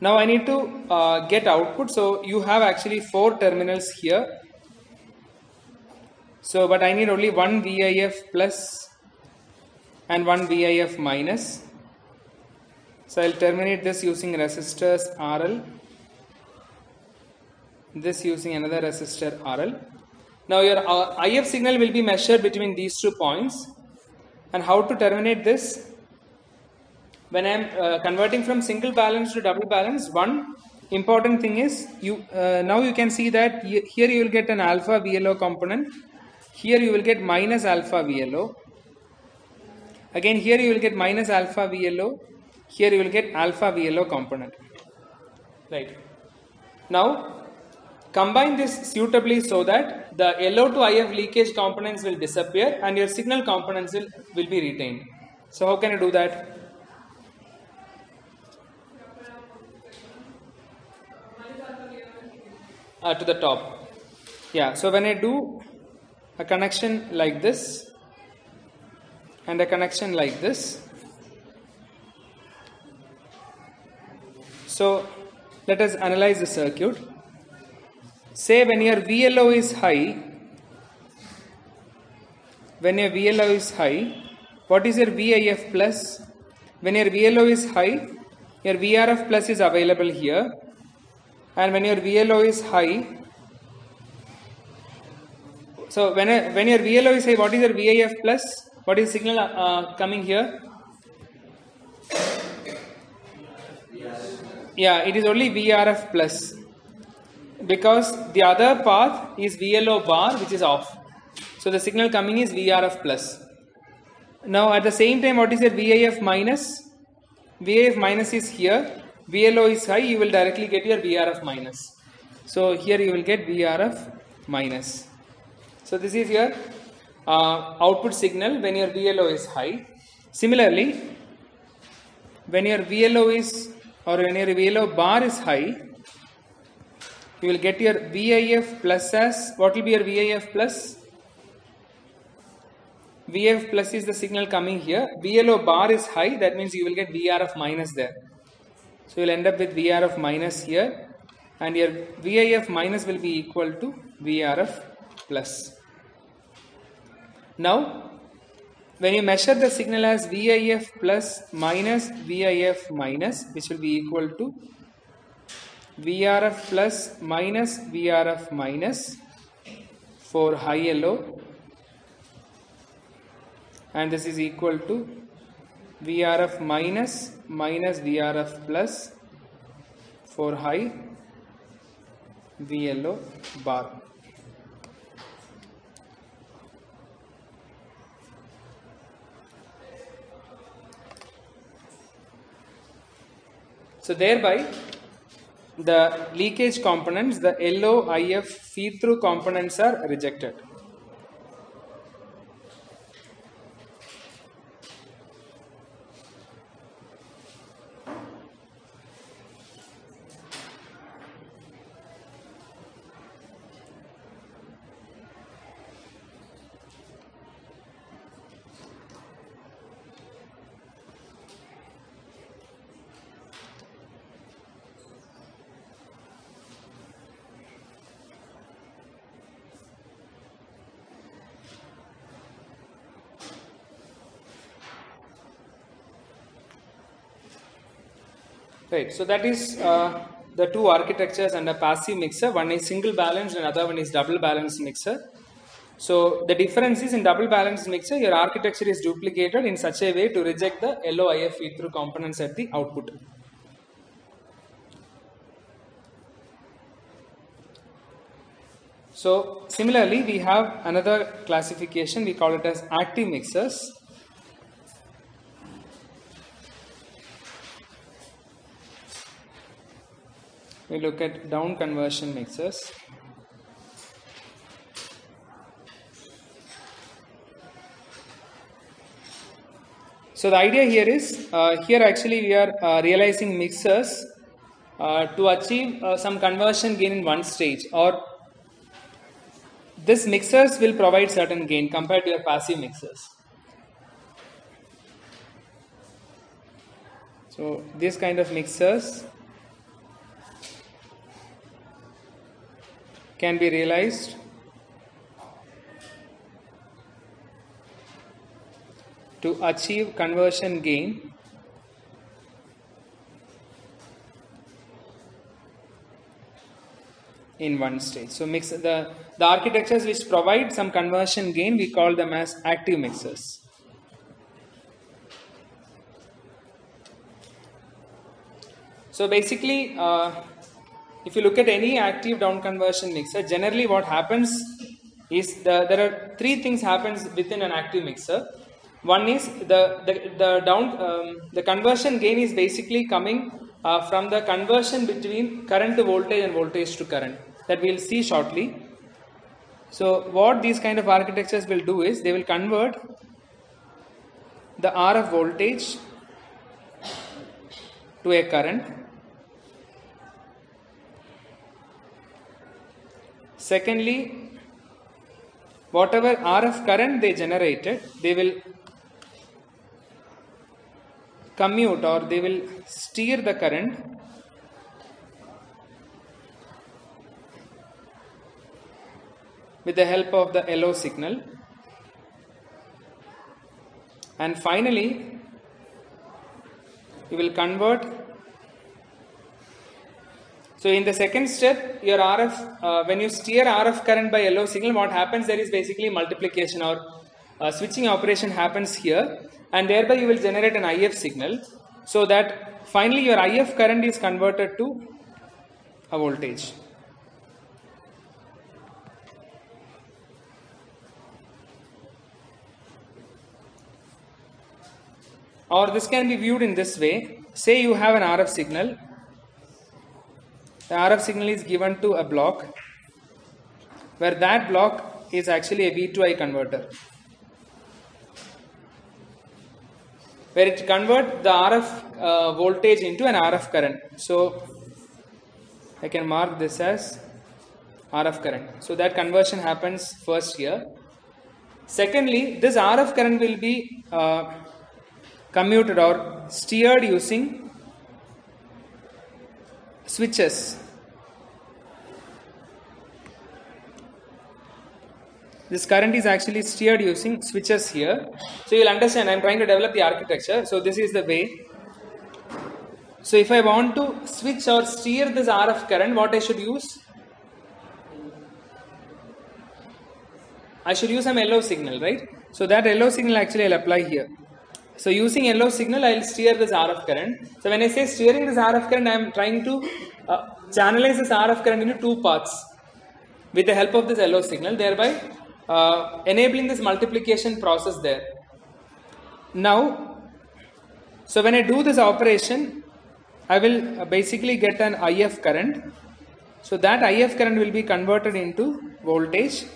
Speaker 1: Now I need to uh, get output. So you have actually four terminals here. So but I need only one VIF plus and one VIF minus. So I'll terminate this using resistors RL. This using another resistor RL. Now your uh, IF signal will be measured between these two points. And how to terminate this? when I am uh, converting from single balance to double balance, one important thing is you uh, now you can see that here you will get an alpha VLO component, here you will get minus alpha VLO. Again, here you will get minus alpha VLO, here you will get alpha VLO component. Right. Now, combine this suitably so that the LO to IF leakage components will disappear and your signal components will, will be retained. So, how can you do that? uh, to the top. Yeah, so when I do a connection like this and a connection like this, so let us analyze the circuit. Say when your VLO is high, when your VLO is high, what is your VIF plus? When your VLO is high, your VRF plus is available here and when your VLO is high, so when, I, when your VLO is high, what is your VIF plus? What is signal uh, coming here? Yeah, it is only VRF plus because the other path is VLO bar which is off. So the signal coming is VRF plus. Now at the same time, what is your VIF minus? VIF minus is here VLO is high, you will directly get your VRF minus. So here you will get VRF minus. So this is your uh, output signal when your VLO is high. Similarly, when your VLO is or when your VLO bar is high, you will get your VIF plus as what will be your VIF plus? VIF plus is the signal coming here. VLO bar is high, that means you will get VRF minus there. So you'll end up with VRF minus here and your VIF minus will be equal to VRF plus. Now when you measure the signal as VIF plus minus VIF minus which will be equal to VRF plus minus VRF minus for high LO and this is equal to VRF minus minus VRF plus for high VLO bar. So thereby the leakage components, the LO, IF feed through components are rejected. Right. So that is uh, the two architectures under passive mixer. One is single balanced and other one is double balanced mixer. So the difference is in double balanced mixer, your architecture is duplicated in such a way to reject the LOIF feed through components at the output. So similarly, we have another classification. We call it as active mixers. We look at down conversion mixers. So the idea here is uh, here actually we are uh, realizing mixers uh, to achieve uh, some conversion gain in one stage or this mixers will provide certain gain compared to your passive mixers. So this kind of mixers can be realized to achieve conversion gain in one stage. So mix the, the architectures which provide some conversion gain we call them as active mixers. So basically uh, if you look at any active down conversion mixer generally what happens is the, there are three things happens within an active mixer. One is the the, the down um, the conversion gain is basically coming uh, from the conversion between current to voltage and voltage to current. That we'll see shortly. So what these kind of architectures will do is they will convert the RF voltage to a current secondly whatever RF current they generated they will commute or they will steer the current with the help of the LO signal. And finally you will convert so in the second step your RF uh, when you steer RF current by LO signal what happens there is basically multiplication or uh, switching operation happens here and thereby you will generate an IF signal so that finally your IF current is converted to a voltage. Or this can be viewed in this way. Say you have an RF signal. The RF signal is given to a block where that block is actually a V to I converter. where it convert the RF uh, voltage into an RF current. So I can mark this as RF current. So that conversion happens first here. Secondly, this RF current will be uh, commuted or steered using switches. This current is actually steered using switches here. So you'll understand I'm trying to develop the architecture. So this is the way. So if I want to switch or steer this RF current, what I should use? I should use some LO signal, right? So that LO signal actually I'll apply here. So using LO signal, I'll steer this RF current. So when I say steering this RF current, I'm trying to uh, channelize this RF current into two paths with the help of this LO signal, thereby uh, enabling this multiplication process there. Now, so when I do this operation, I will uh, basically get an IF current. So that IF current will be converted into voltage.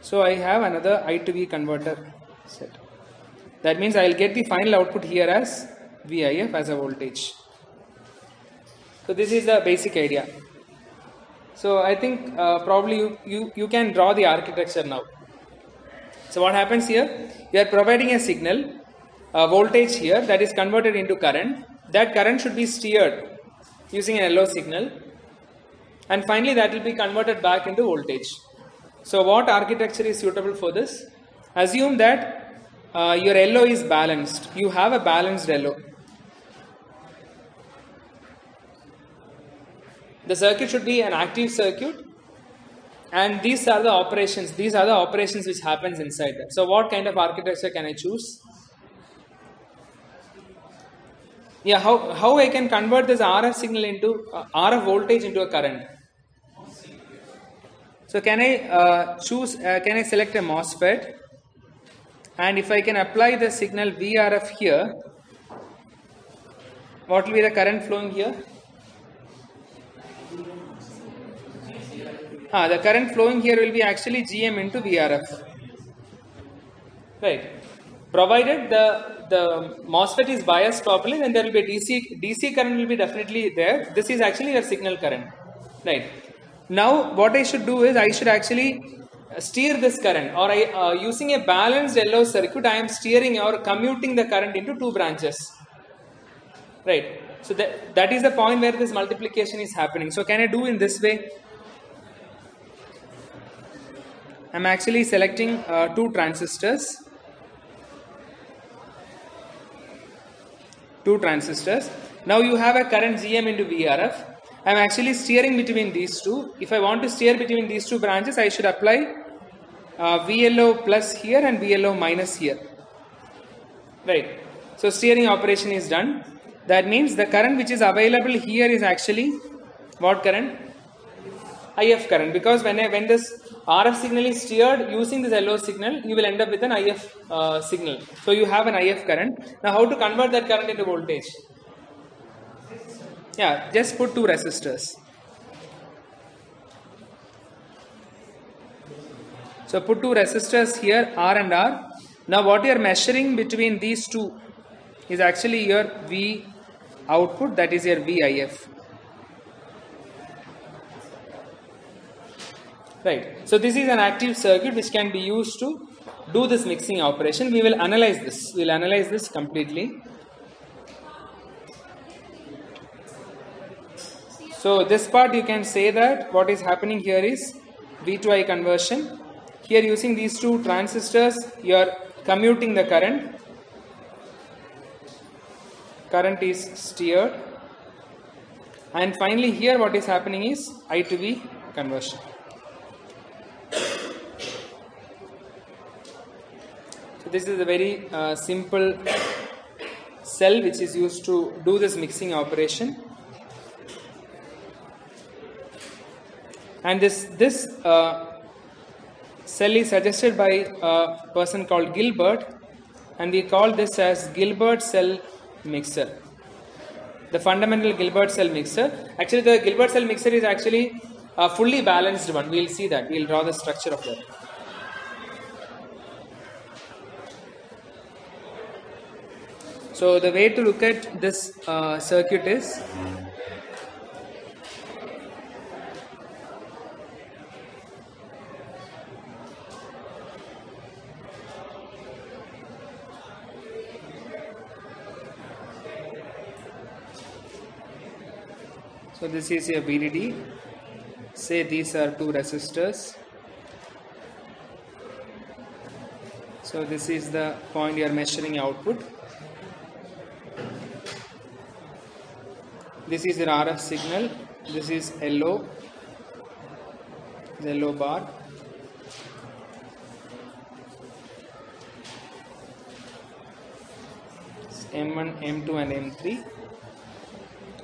Speaker 1: So I have another I to V converter set. That means I will get the final output here as VIF as a voltage. So this is the basic idea. So I think uh, probably you, you, you can draw the architecture now. So what happens here? You are providing a signal, a voltage here that is converted into current. That current should be steered using an LO signal and finally that will be converted back into voltage. So what architecture is suitable for this? Assume that uh, your LO is balanced. You have a balanced LO. the circuit should be an active circuit and these are the operations. These are the operations which happens inside that so what kind of architecture can i choose? Yeah how, how i can convert this rf signal into uh, rf voltage into a current? So can i uh, choose uh, can i select a mosfet and if i can apply the signal vrf here what will be the current flowing here Ah, the current flowing here will be actually GM into VRF. Right. Provided the the MOSFET is biased properly, then there will be DC DC current will be definitely there. This is actually your signal current. Right. Now what I should do is I should actually steer this current or I uh, using a balanced LO circuit I am steering or commuting the current into two branches. Right. So that, that is the point where this multiplication is happening. So can I do in this way? I'm actually selecting uh, two transistors. Two transistors. Now you have a current GM into VRF. I'm actually steering between these two. If I want to steer between these two branches, I should apply uh, VLO plus here and VLO minus here. Right. So steering operation is done. That means the current which is available here is actually what current? IF current because when I, when this RF signal is steered using this LO signal, you will end up with an IF uh, signal. So you have an IF current. Now how to convert that current into voltage? Yeah, just put two resistors. So put two resistors here, R and R. Now what you are measuring between these two is actually your V output, that is your VIF. Right. So this is an active circuit which can be used to do this mixing operation. We will analyze this. We will analyze this completely. So this part you can say that what is happening here is V to I conversion. Here using these two transistors you are commuting the current. Current is steered. And finally here what is happening is I to V conversion. So this is a very uh, simple cell which is used to do this mixing operation. And this this uh, cell is suggested by a person called Gilbert, and we call this as Gilbert cell mixer. The fundamental Gilbert cell mixer. Actually, the Gilbert cell mixer is actually a fully balanced one. We'll see that. We'll draw the structure of that. So the way to look at this uh, circuit is So this is your VDD. Say these are two resistors. So this is the point you are measuring output. This is your RF signal. This is LO. The LO bar. M1, M2 and M3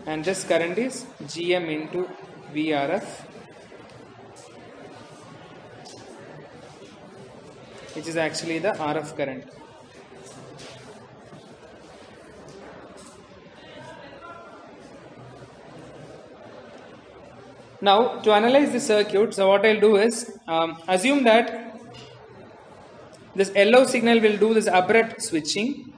Speaker 1: and this current is GM into VRF which is actually the RF current. Now to analyze the circuit, so what I'll do is um, assume that this LO signal will do this abrupt switching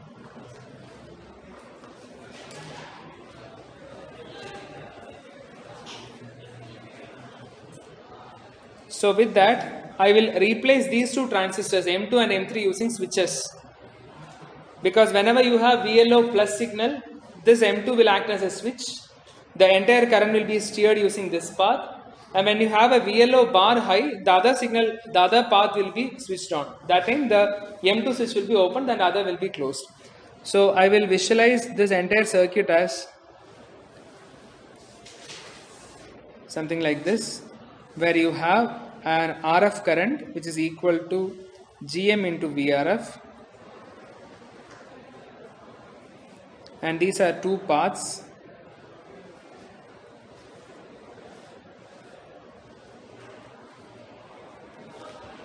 Speaker 1: So with that, I will replace these two transistors M2 and M3 using switches. Because whenever you have VLO plus signal, this M2 will act as a switch. The entire current will be steered using this path. And when you have a VLO bar high, the other signal, the other path will be switched on. That time the M2 switch will be opened and other will be closed. So I will visualize this entire circuit as something like this where you have an RF current which is equal to GM into VRF and these are two paths.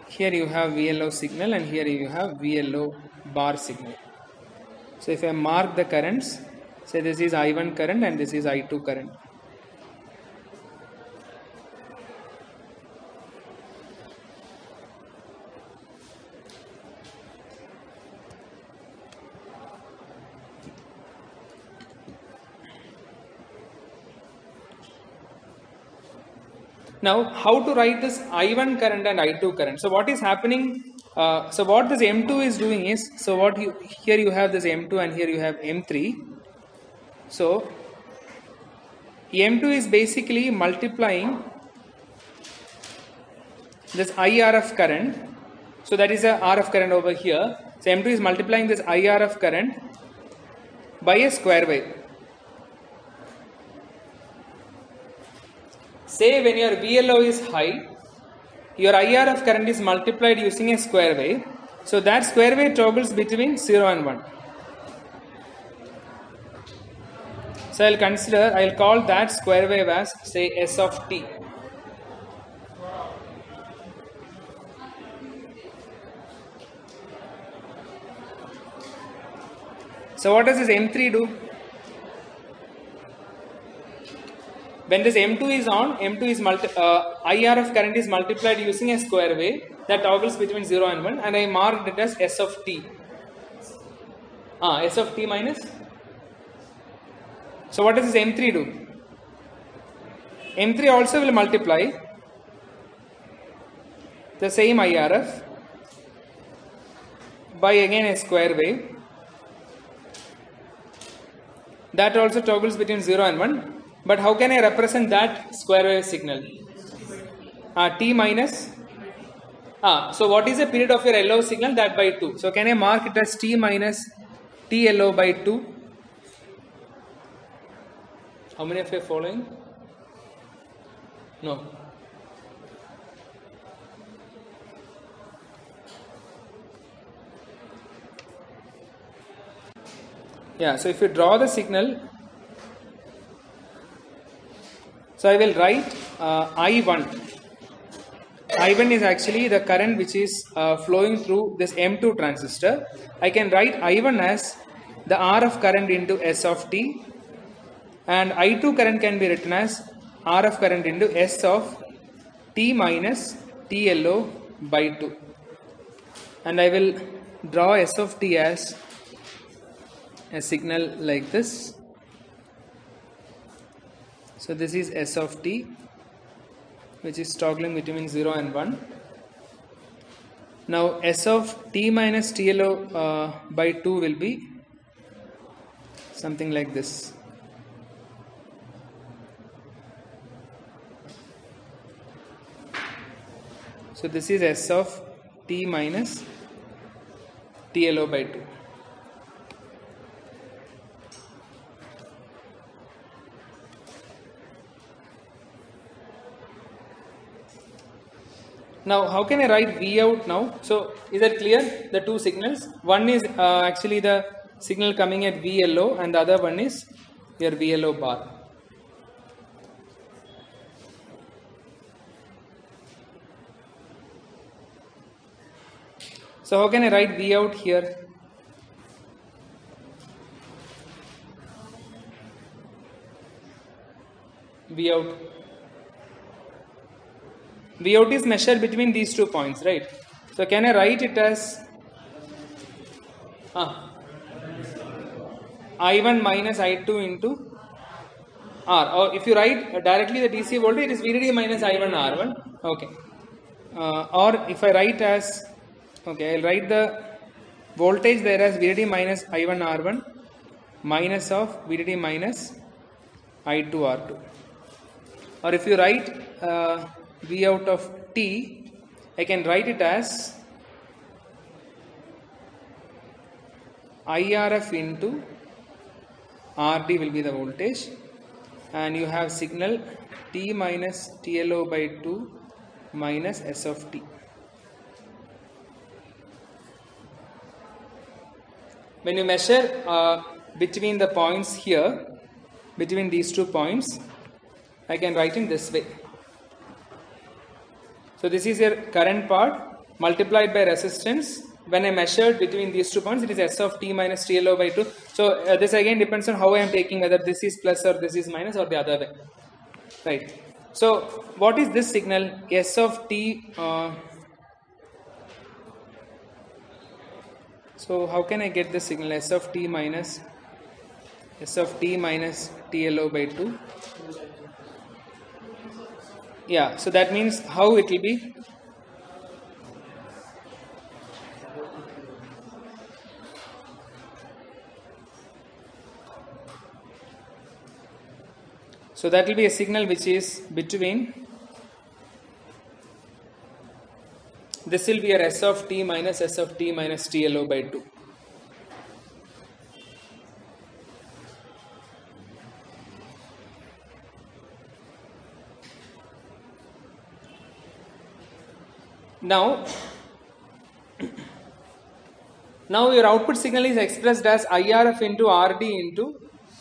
Speaker 1: Here you have VLO signal and here you have VLO bar signal. So if I mark the currents say this is I1 current and this is I2 current Now, how to write this I1 current and I2 current? So, what is happening? Uh, so, what this M2 is doing is, so what you here you have this M2 and here you have M3. So, M2 is basically multiplying this IRF current. So, that is a RF current over here. So, M2 is multiplying this IRF current by a square wave. Say when your VLO is high, your IRF current is multiplied using a square wave. So that square wave toggles between 0 and 1. So I'll consider, I'll call that square wave as say S of t. So what does this M3 do? When this M2 is on, M2 is multi, uh, IRF current is multiplied using a square wave that toggles between 0 and 1 and I marked it as S of t. Ah, S of t minus. So what does this M3 do? M3 also will multiply the same IRF by again a square wave that also toggles between 0 and 1 but how can I represent that square wave signal? Uh, t minus. Ah, so what is the period of your LO signal? That by 2. So can I mark it as t minus t TLO by 2? How many of you are following? No. Yeah, so if you draw the signal, So I will write uh, I1. I1 is actually the current which is uh, flowing through this M2 transistor. I can write I1 as the RF current into S of t and I2 current can be written as RF current into S of t minus TLO by 2 and I will draw S of t as a signal like this so this is S of t which is toggling between 0 and 1. Now S of t minus TLO uh, by 2 will be something like this. So this is S of t minus TLO by 2. Now, how can I write V out now? So, is that clear? The two signals. One is uh, actually the signal coming at VLO, and the other one is your VLO bar. So, how can I write V out here? V out. Vout is measured between these two points, right? So can I write it as ah, I1 minus I2 into R? Or if you write directly the DC voltage it is VDD minus I1 R1 okay. Uh, or if I write as okay I'll write the voltage there as VDD minus I1 R1 minus of VDD minus I2 R2 or if you write uh, V out of t, I can write it as IRF into RD will be the voltage and you have signal t minus TLO by 2 minus S of t. When you measure uh, between the points here, between these two points, I can write in this way. So this is your current part multiplied by resistance. When I measured between these two points, it is S of t minus TLO by 2. So uh, this again depends on how I am taking whether this is plus or this is minus or the other way. Right. So what is this signal? S of t. Uh, so how can I get this signal? S of t minus S of t minus TLO by 2. Yeah, so that means how it will be So that will be a signal which is between this will be your S of t minus S of t minus TLO by 2. Now, now your output signal is expressed as IRF into RD into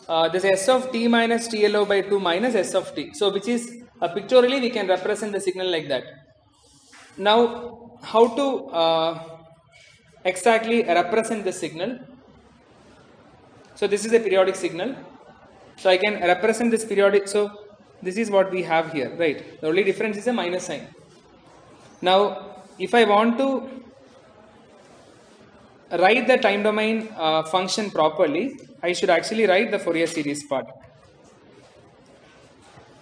Speaker 1: uh, this S of t minus TLO by 2 minus S of t. So, which is uh, pictorially we can represent the signal like that. Now, how to uh, exactly represent the signal? So, this is a periodic signal. So, I can represent this periodic. So, this is what we have here, right? The only difference is a minus sign. Now, if I want to write the time domain uh, function properly, I should actually write the Fourier series part.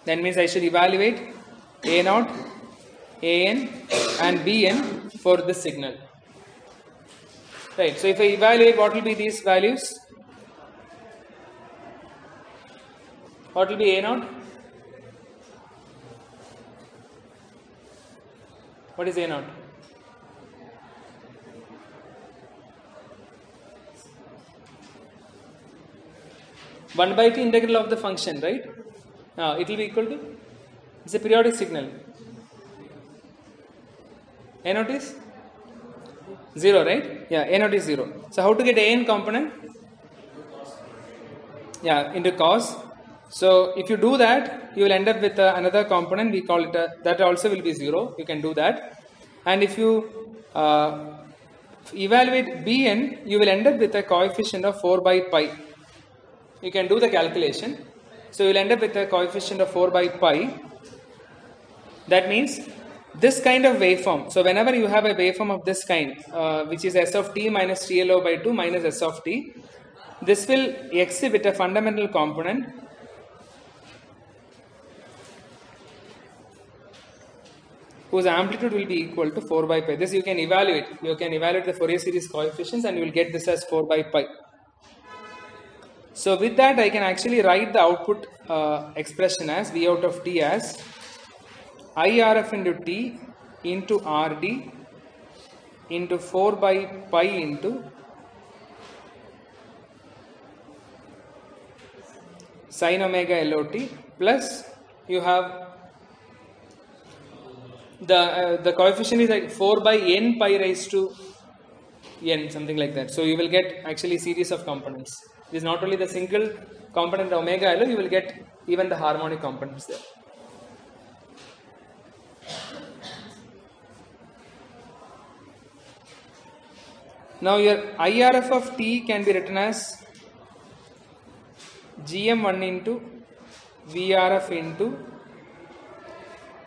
Speaker 1: That means I should evaluate A naught, AN and BN for this signal. Right, so if I evaluate what will be these values? What will be A naught? What is A naught? One by t integral of the function, right? Uh, it will be equal to it's a periodic signal. A naught is zero, right? Yeah, A naught is zero. So how to get A n component? Yeah, into cos. So if you do that, you will end up with uh, another component. We call it a, that also will be zero. You can do that. And if you uh, evaluate Bn, you will end up with a coefficient of 4 by pi. You can do the calculation. So you will end up with a coefficient of 4 by pi. That means this kind of waveform. So whenever you have a waveform of this kind, uh, which is s of t minus TLO by 2 minus s of t, this will exhibit a fundamental component whose amplitude will be equal to 4 by pi. This you can evaluate. You can evaluate the Fourier series coefficients and you will get this as 4 by pi. So with that I can actually write the output uh, expression as V out of t as IRF into t into RD into 4 by pi into sine omega LOT plus you have the uh, the coefficient is like 4 by n pi raised to n something like that. So you will get actually series of components is not only the single component omega l you will get even the harmonic components there now your irf of t can be written as gm1 into vrf into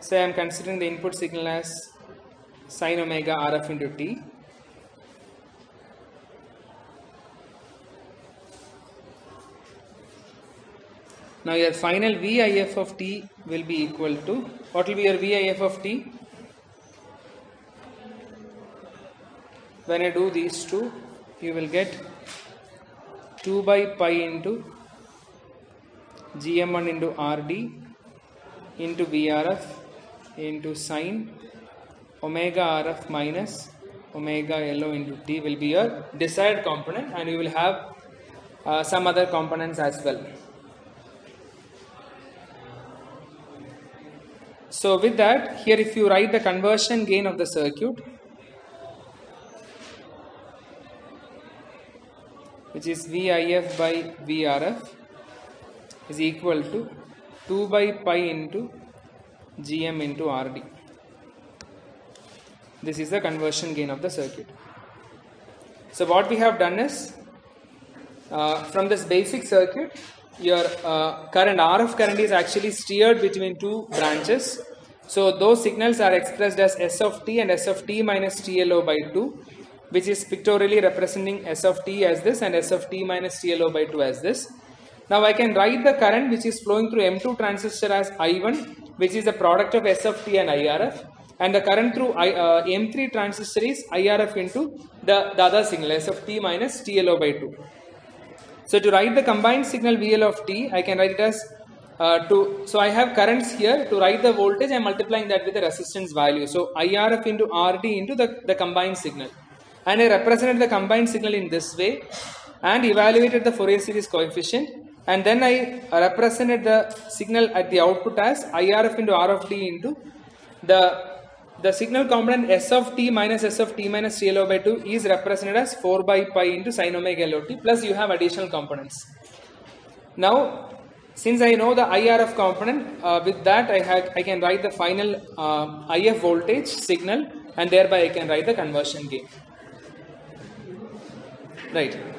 Speaker 1: say I am considering the input signal as sine omega RF into t. Now your final VIF of t will be equal to, what will be your VIF of t? When I do these two, you will get 2 by pi into gm1 into rd into vrf into sine omega rf minus omega lo into t will be your desired component and you will have uh, some other components as well So with that, here if you write the conversion gain of the circuit, which is VIF by VRF is equal to 2 by pi into GM into RD. This is the conversion gain of the circuit. So what we have done is, uh, from this basic circuit, your uh, current RF current is actually steered between two branches. So those signals are expressed as S of t and S of t minus TLO by 2 which is pictorially representing S of t as this and S of t minus TLO by 2 as this. Now I can write the current which is flowing through M2 transistor as I1 which is the product of S of t and IRF and the current through I, uh, M3 transistor is IRF into the, the other signal S of t minus TLO by 2. So to write the combined signal VL of t, I can write it as uh, to, so I have currents here to write the voltage, I am multiplying that with the resistance value. So IRF into RD into the, the combined signal. And I represented the combined signal in this way and evaluated the Fourier series coefficient. And then I represented the signal at the output as IRF into R of t into the the signal component S of t minus S of t minus TLO by 2 is represented as 4 by pi into sin omega LOT plus you have additional components. Now, since I know the IRF component, uh, with that I, have, I can write the final uh, IF voltage signal and thereby I can write the conversion gain. Right.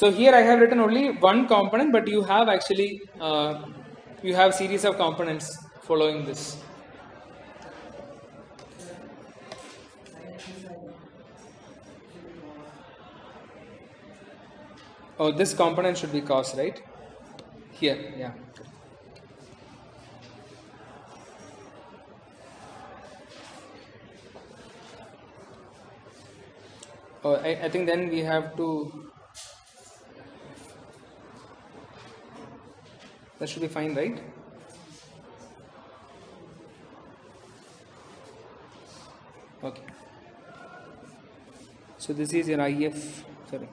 Speaker 1: So here I have written only one component, but you have actually uh, you have series of components following this. Oh, this component should be cos, right? Here, yeah. Oh, I, I think then we have to That should be fine, right? Okay. So this is your IF, sorry.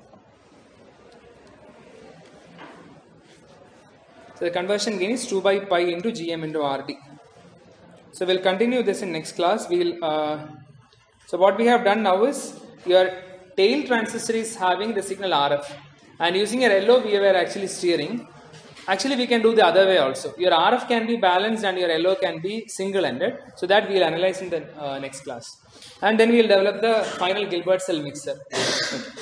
Speaker 1: So the conversion gain is 2 by pi into GM into RD. So we'll continue this in next class. We'll uh, so what we have done now is your tail transistor is having the signal RF and using your LO we were actually steering Actually, we can do the other way also. Your RF can be balanced and your LO can be single-ended. So that we will analyze in the uh, next class. And then we will develop the final Gilbert cell mixer. Okay.